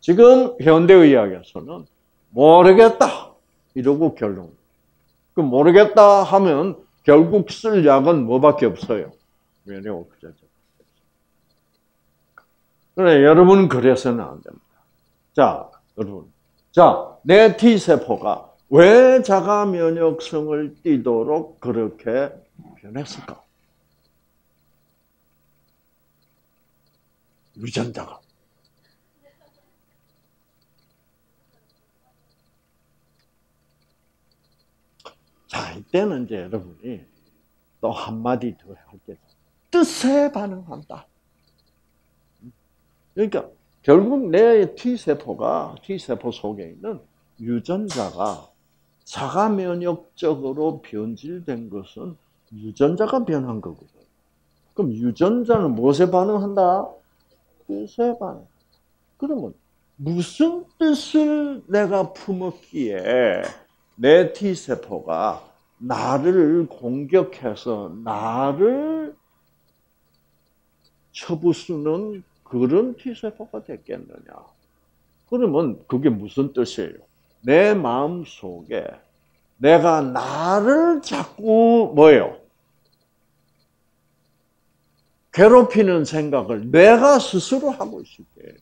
지금 현대의학에서는 모르겠다 이러고 결론. 그 모르겠다 하면 결국 쓸 약은 뭐밖에 없어요. 면역 억제제. 그래 여러분 그래서는 안 됩니다. 자 여러분, 자 내 T 세포가 왜 자가 면역성을 띠도록 그렇게 변했을까? 유전자가. 자, 이때는 이제 여러분이 또 한마디 더 할게요. 뜻에 반응한다. 그러니까 결국 내 T세포가, T세포 속에 있는 유전자가 자가 면역적으로 변질된 것은 유전자가 변한 거거든. 그럼 유전자는 무엇에 반응한다? 뜻에 반응. 그러면 무슨 뜻을 내가 품었기에 내 T세포가 나를 공격해서 나를 쳐부수는 그런 T세포가 됐겠느냐. 그러면 그게 무슨 뜻이에요? 내 마음 속에 내가 나를 자꾸 뭐예요? 괴롭히는 생각을 내가 스스로 하고 있을 때예요.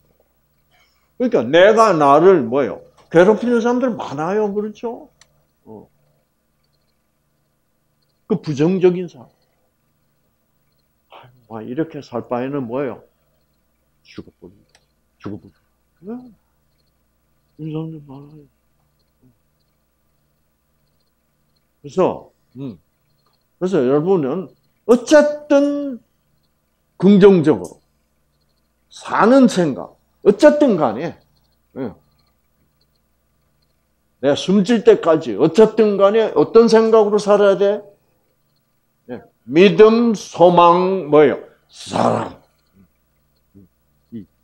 그러니까 내가 나를 뭐요? 괴롭히는 사람들 많아요. 그렇죠? 어. 그 부정적인 사람. 아, 이렇게 살 바에는 뭐예요? 죽어버리고. 왜? 이 사람들 많아요. 그래서, 음. 그래서 여러분은 어쨌든 긍정적으로 사는 생각, 어쨌든 간에, 예. 내가 숨질 때까지 어쨌든 간에 어떤 생각으로 살아야 돼? 네. 믿음, 소망, 뭐예요? 사랑.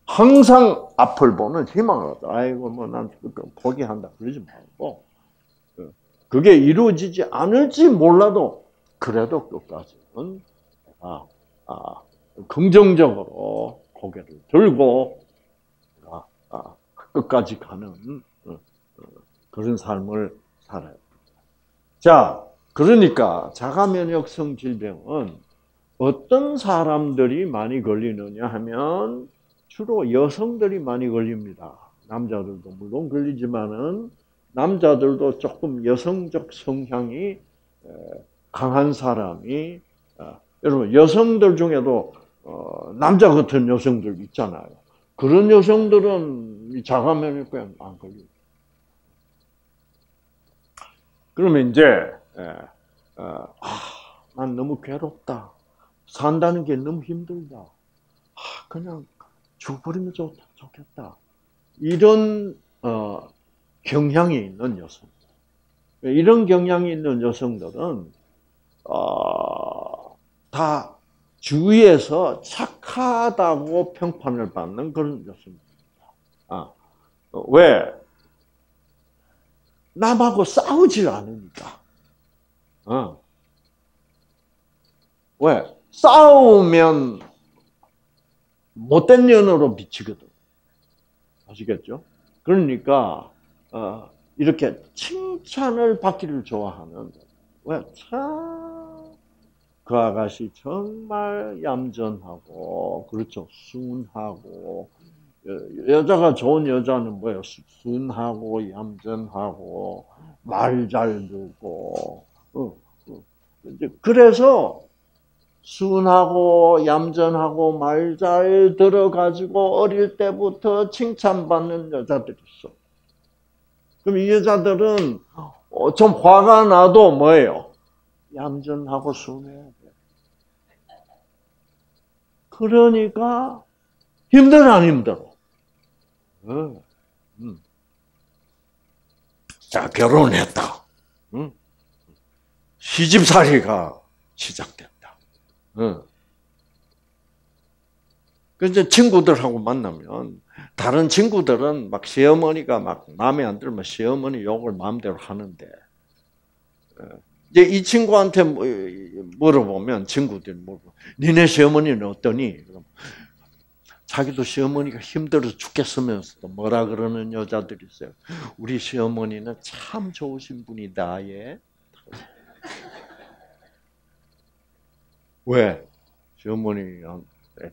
항상 앞을 보는 희망을. 아이고, 뭐, 난 포기한다. 그러지 말고. 어, 그게 이루어지지 않을지 몰라도, 그래도 끝까지는, 아, 아, 긍정적으로 고개를 들고, 아, 아, 끝까지 가는, 어, 그런 삶을 살아요. 자, 그러니까 자가 면역성 질병은 어떤 사람들이 많이 걸리느냐 하면 주로 여성들이 많이 걸립니다. 남자들도 물론 걸리지만은 남자들도 조금 여성적 성향이 강한 사람이 아, 여러분 여성들 중에도 어, 남자 같은 여성들 있잖아요. 그런 여성들은 자가 면역에 안 걸려. 그러면 이제 예, 어, 아, 난 너무 괴롭다. 산다는 게 너무 힘들다. 아, 그냥 죽어버리면 좋, 좋겠다. 이런 어, 경향이 있는 여성. 이런 경향이 있는 여성들은 어, 다 주위에서 착하다고 평판을 받는 그런 여성입니다. 아, 왜? 남하고 싸우질 않으니까. 어. 왜? 싸우면 못된 년으로 비치거든. 아시겠죠? 그러니까 어, 이렇게 칭찬을 받기를 좋아하는 왜? 참, 그 아가씨 정말 얌전하고, 그렇죠. 순하고, 여자가 좋은 여자는 뭐예요? 순하고, 얌전하고, 말 잘 듣고, 어, 어. 그래서 순하고 얌전하고 말 잘 들어가지고 어릴 때부터 칭찬받는 여자들이 있어. 그럼 이 여자들은 어, 좀 화가 나도 뭐예요? 얌전하고 순해야 돼. 그러니까 힘들어 안 힘들어? 자 결혼했다. 응? 시집살이가 시작됐 그 이제 친구들하고 만나면 다른 친구들은 막 시어머니가 막 마음에 안 들면 시어머니 욕을 마음대로 하는데 어, 이제 이 친구한테 뭐, 물어보면 친구들이 물어보 니네 시어머니는 어떠니? 자기도 시어머니가 힘들어 죽겠으면서도 뭐라 그러는 여자들이 있어요. 우리 시어머니는 참 좋으신 분이다. 예. 왜? 시어머니에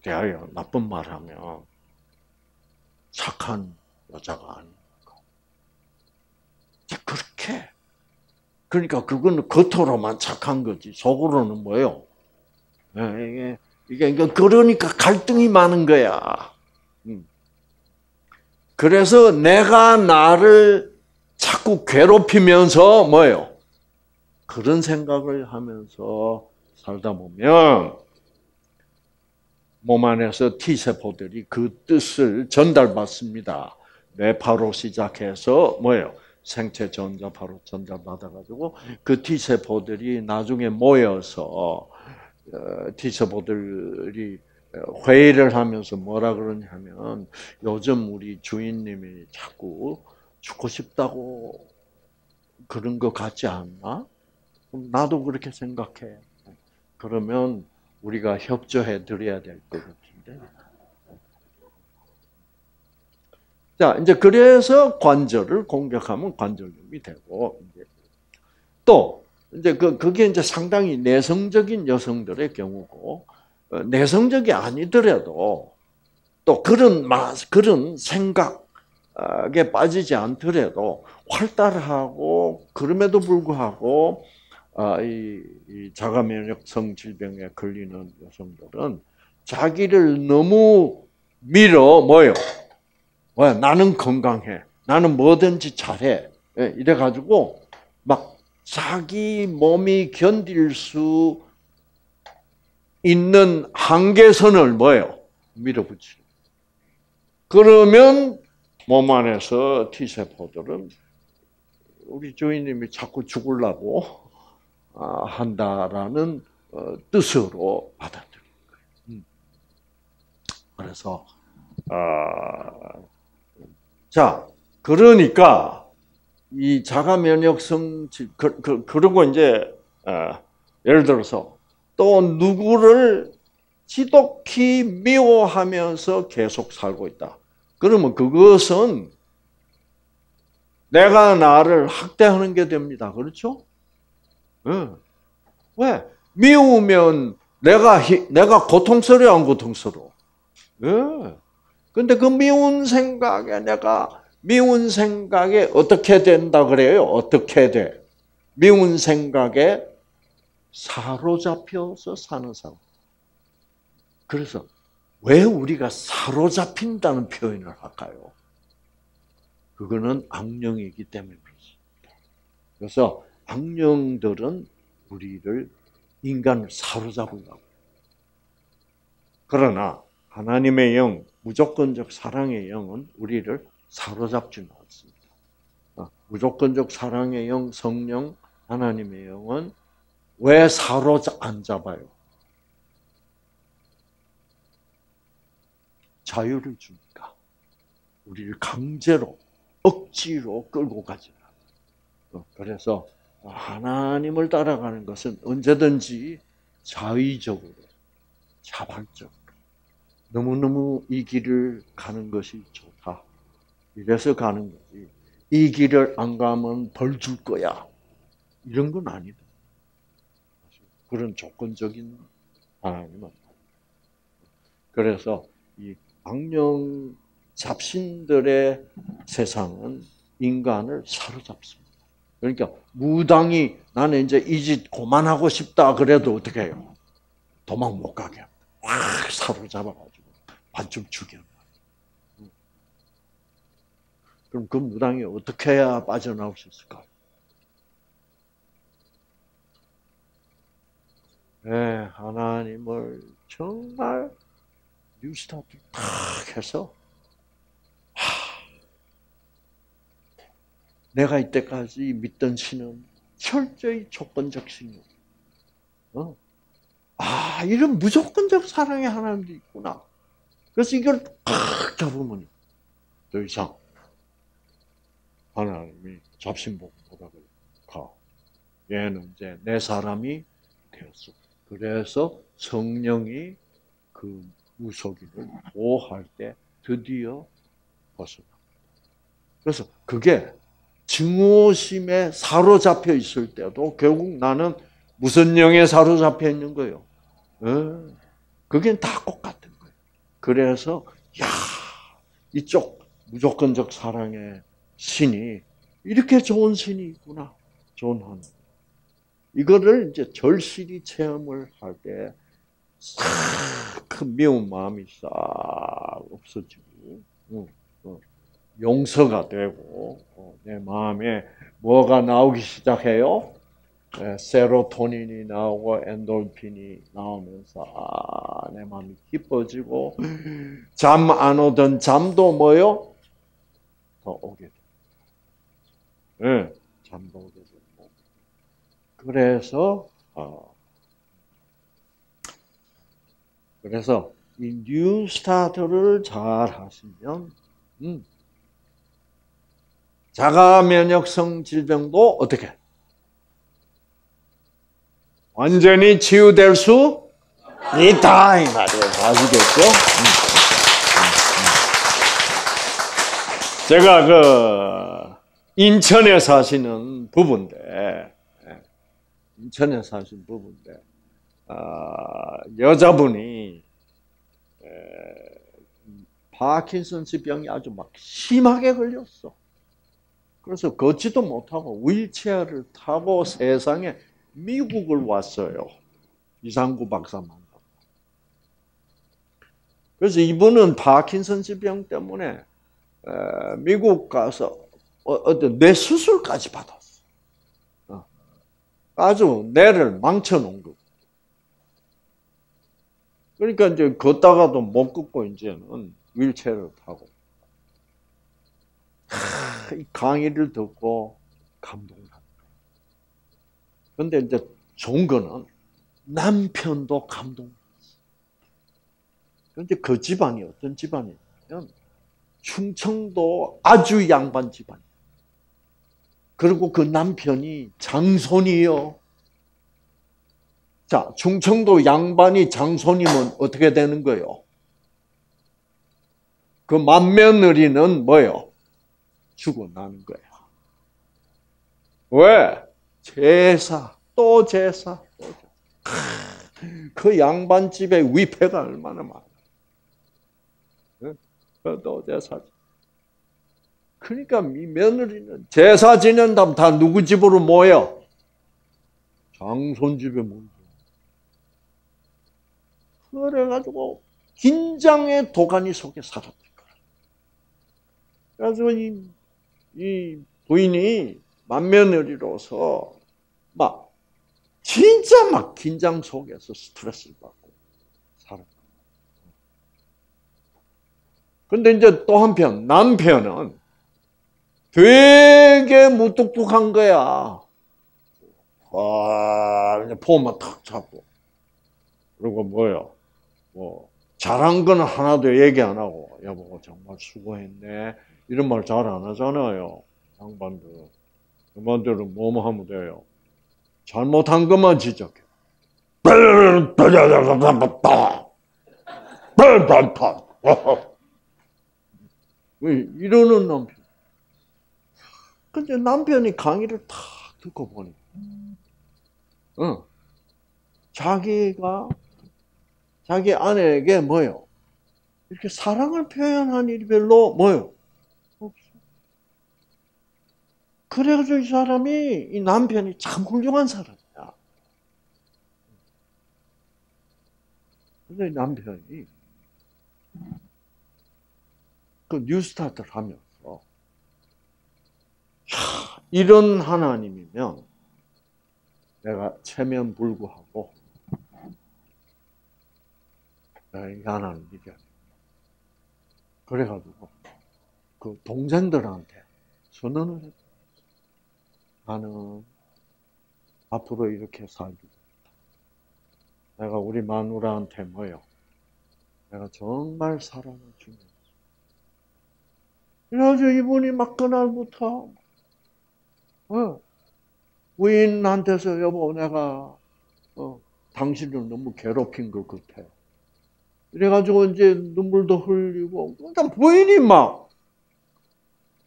대하여 나쁜 말 하면 착한 여자가 아니니까. 그렇게. 그러니까 그거는 겉으로만 착한 거지. 속으로는 뭐예요? 예, 이게, 이게, 그러니까 갈등이 많은 거야. 음. 그래서 내가 나를 자꾸 괴롭히면서 뭐예요? 그런 생각을 하면서 살다 보면 몸 안에서 T세포들이 그 뜻을 전달받습니다. 뇌파로 시작해서 뭐예요? 생체 전자파로 전달받아가지고 그 T세포들이 나중에 모여서 어, T세포들이 회의를 하면서 뭐라 그러냐면 요즘 우리 주인님이 자꾸 죽고 싶다고 그런 것 같지 않나? 나도 그렇게 생각해. 그러면 우리가 협조해 드려야 될 것 같은데. 자, 이제 그래서 관절을 공격하면 관절염이 되고, 또, 이제 그, 그게 이제 상당히 내성적인 여성들의 경우고, 어, 내성적이 아니더라도, 또 그런, 그런 생각에 빠지지 않더라도, 활달하고, 그럼에도 불구하고, 아, 이, 이 자가 면역성 질병에 걸리는 여성들은 자기를 너무 밀어 뭐요? 왜 나는 건강해, 나는 뭐든지 잘해. 예, 이래 가지고 막 자기 몸이 견딜 수 있는 한계선을 뭐예요? 밀어붙이. 그러면 몸 안에서 T 세포들은 우리 주인님이 자꾸 죽으려고 아, 한다라는 어, 뜻으로 받아들인 거예요. 음. 그래서 아, 자 그러니까 이 자가 면역성 그, 그, 그리고 이제 아, 예를 들어서 또 누구를 지독히 미워하면서 계속 살고 있다. 그러면 그것은 내가 나를 학대하는 게 됩니다. 그렇죠? 응. 왜? 미우면 내가 내가 고통스러워 안 고통스러워? 예. 근데 그 미운 생각에 내가 미운 생각에 어떻게 된다 그래요? 어떻게 돼? 미운 생각에 사로잡혀서 사는 사람. 그래서 왜 우리가 사로잡힌다는 표현을 할까요? 그거는 악령이기 때문에 그렇습니다. 그래서 악령들은 우리를 인간을 사로잡으려고. 그러나 하나님의 영, 무조건적 사랑의 영은 우리를 사로잡지는 않습니다. 어, 무조건적 사랑의 영, 성령, 하나님의 영은 왜 사로잡 안 잡아요? 자유를 주니까 우리를 강제로 억지로 끌고 가지 않아. 어, 그래서 하나님을 따라가는 것은 언제든지 자의적으로, 자발적으로 너무너무 이 길을 가는 것이 좋다. 이래서 가는 거지. 이 길을 안 가면 벌 줄 거야. 이런 건 아니다. 그런 조건적인 하나님은. 그래서 이 악령 잡신들의 세상은 인간을 사로잡습니다. 그러니까 무당이 나는 이제 이짓 그만하고 싶다 그래도 어떻게 해요? 도망 못 가게 확 사로잡아가지고 반쯤 죽여. 그럼 그 무당이 어떻게 해야 빠져나올 수 있을까? 네, 하나님을 정말 뉴스타트 탁 해서 내가 이때까지 믿던 신은 철저히 조건적 신이요. 어? 아, 이런 무조건적 사랑의 하나님도 있구나. 그래서 이걸 탁 잡으면 더 이상 하나님이 잡신복 보다 가. 얘는 이제 내 사람이 되었어. 그래서 성령이 그 무속인을 보호할 때 드디어 벗어나. 그래서 그게 증오심에 사로잡혀 있을 때도 결국 나는 무슨 영에 사로잡혀 있는 거예요. 어? 그게 다 똑같은 거예요. 그래서 야 이쪽 무조건적 사랑의 신이 이렇게 좋은 신이 있구나. 좋은 하나님. 이거를 이제 절실히 체험을 할 때, 큰 미운 마음이 싹 없어지고, 용서가 되고 어, 내 마음에 뭐가 나오기 시작해요? 네, 세로토닌이 나오고 엔돌핀이 나오면서 아, 내 마음이 기뻐지고 잠 안 오던 잠도 뭐요? 더 오게 돼. 네, 잠도 오게 되고. 그래서 어, 그래서 이 New Start를 잘 하시면 음, 자가 면역성 질병도 어떻게 완전히 치유될 수 있다 이 말이에요. 아시겠죠? 음. 제가 그 인천에 사시는 부부인데 예, 인천에 사시는 부부인데 아, 여자분이 파킨슨스 병이 아주 막 심하게 걸렸어. 그래서 걷지도 못하고 윌체어를 타고 세상에 미국을 왔어요. 이상구 박사 만나고. 그래서 이분은 파킨슨스 병 때문에 미국 가서 어, 어떤 뇌 수술까지 받았어. 어. 아주 뇌를 망쳐놓은 거. 그러니까 이제 걷다가도 못 걷고 이제는 윌체어를 타고. 이 강의를 듣고 감동합니다. 그런데 이제 좋은 거는 남편도 감동했어. 그런데 그 집안이 어떤 집안이냐면 충청도 아주 양반 집안. 그리고 그 남편이 장손이요. 자, 충청도 양반이 장손이면 어떻게 되는 거예요? 그 맏며느리는 뭐예요? 죽어나는 거야. 왜? 제사, 또 제사, 또 제사. 그 양반 집에 위패가 얼마나 많아. 또 제사. 그러니까 이 며느리는 제사 지낸다면 다 누구 집으로 모여? 장손 집에 모여. 그래가지고 긴장의 도가니 속에 살았던 거라. 그래서 이, 이 부인이 만며느리로서 막 진짜 막 긴장 속에서 스트레스를 받고 살았 근데 이제 또 한편 남편은 되게 무뚝뚝한 거야. 와, 이제 폼만 탁 잡고. 그리고 뭐요? 뭐, 잘한 거는 하나도 얘기 안 하고, 여보, 정말 수고했네. 이런 말 잘 안 하잖아요. 양반들. 양반들은 뭐뭐 하면 돼요. 잘못한 것만 지적해. 이러는 남편. 근데 남편이 강의를 다 듣고 보니, 어, 자기가 자기 아내에게 뭐요? 이렇게 사랑을 표현한 일이 별로 뭐요? 없어. 그래가지고 이 사람이 이 남편이 참 훌륭한 사람이야. 근데 남편이 그 뉴스타트를 하면서 야, 이런 하나님이면 내가 체면 불구하고 내가 이 하나님 이겨야 그래가지고 그 동생들한테 선언을 했다. 나는 앞으로 이렇게 살기로 내가 우리 마누라한테 뭐요? 내가 정말 사랑을 주면 그래가지고 이분이 막 그날부터 어, 부인한테서 여보 내가 어, 당신을 너무 괴롭힌 것 같아. 이래가지고 이제 눈물도 흘리고 일단 부인이 막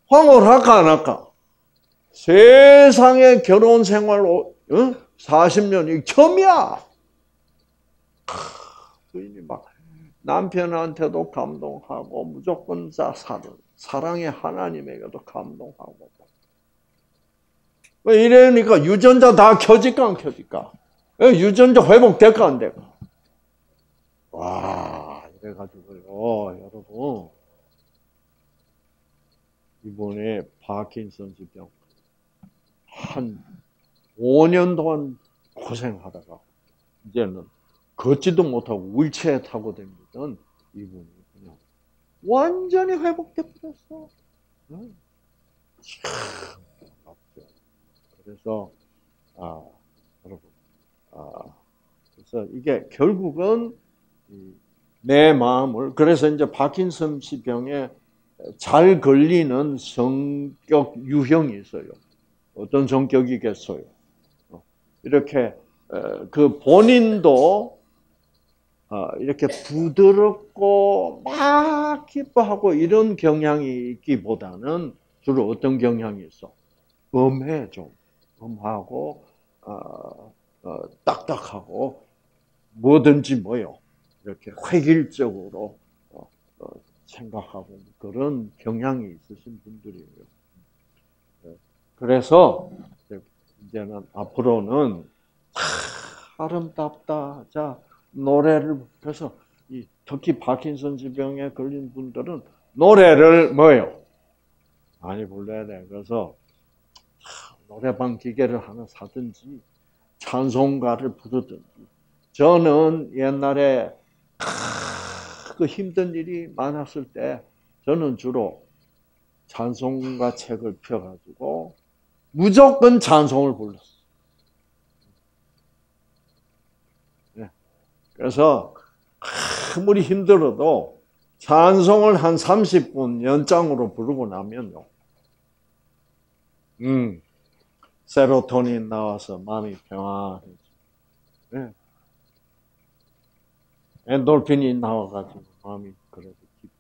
황홀 할까 안 할까? 세상에 결혼 생활 어? 40년이 처음이야. 부인이 막 남편한테도 감동하고 무조건 사랑, 사랑의 하나님에게도 감동하고 이러니까 유전자 다 켜질까 안 켜질까? 유전자 회복될까 안 될까? 와 이래가지고요 여러분 이번에 파킨슨병 한 5년 동안 고생하다가 이제는 걷지도 못하고 윌체어 타고 다니던 이분이 그냥 완전히 회복돼 버렸어. 그래서 아 여러분 아 그래서 이게 결국은 내 마음을 그래서 이제 파킨슨 씨 병에 잘 걸리는 성격 유형이 있어요. 어떤 성격이겠어요? 어, 이렇게 그 본인도 어, 이렇게 부드럽고 막 기뻐하고 이런 경향이 있기보다는 주로 어떤 경향이 있어? 엄해 좀. 엄하고 어, 어, 딱딱하고 뭐든지 뭐요 이렇게 획일적으로 어, 어 생각하고 그런 경향이 있으신 분들이에요. 네. 그래서 이제는 앞으로는 아름답다. 자 노래를 그래서 이 특히 파킨슨 지병에 걸린 분들은 노래를 뭐요 많이 불러야 돼. 그래서 노래방 기계를 하나 사든지 찬송가를 부르든지 저는 옛날에 그 힘든 일이 많았을 때 저는 주로 찬송가 책을 펴가지고 무조건 찬송을 불렀어요. 네. 그래서 아무리 힘들어도 찬송을 한 30분 연장으로 부르고 나면요. 음, 세로토닌 나와서 마음이 평안해져. 네. 엔돌핀이 나와가지고 마음이 그래도 기뻐.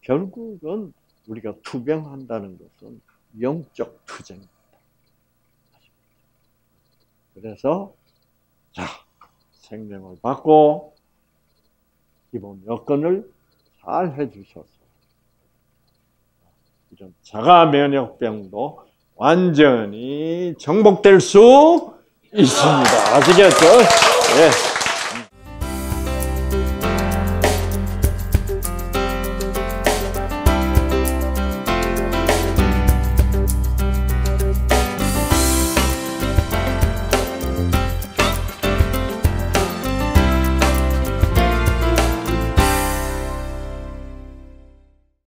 결국은 우리가 투병한다는 것은 영적 투쟁입니다. 그래서 자 생명을 받고 기본 여건을 잘 해주셔서 이런 자가 면역병도 완전히 정복될 수 있습니다. 아시겠죠? 예.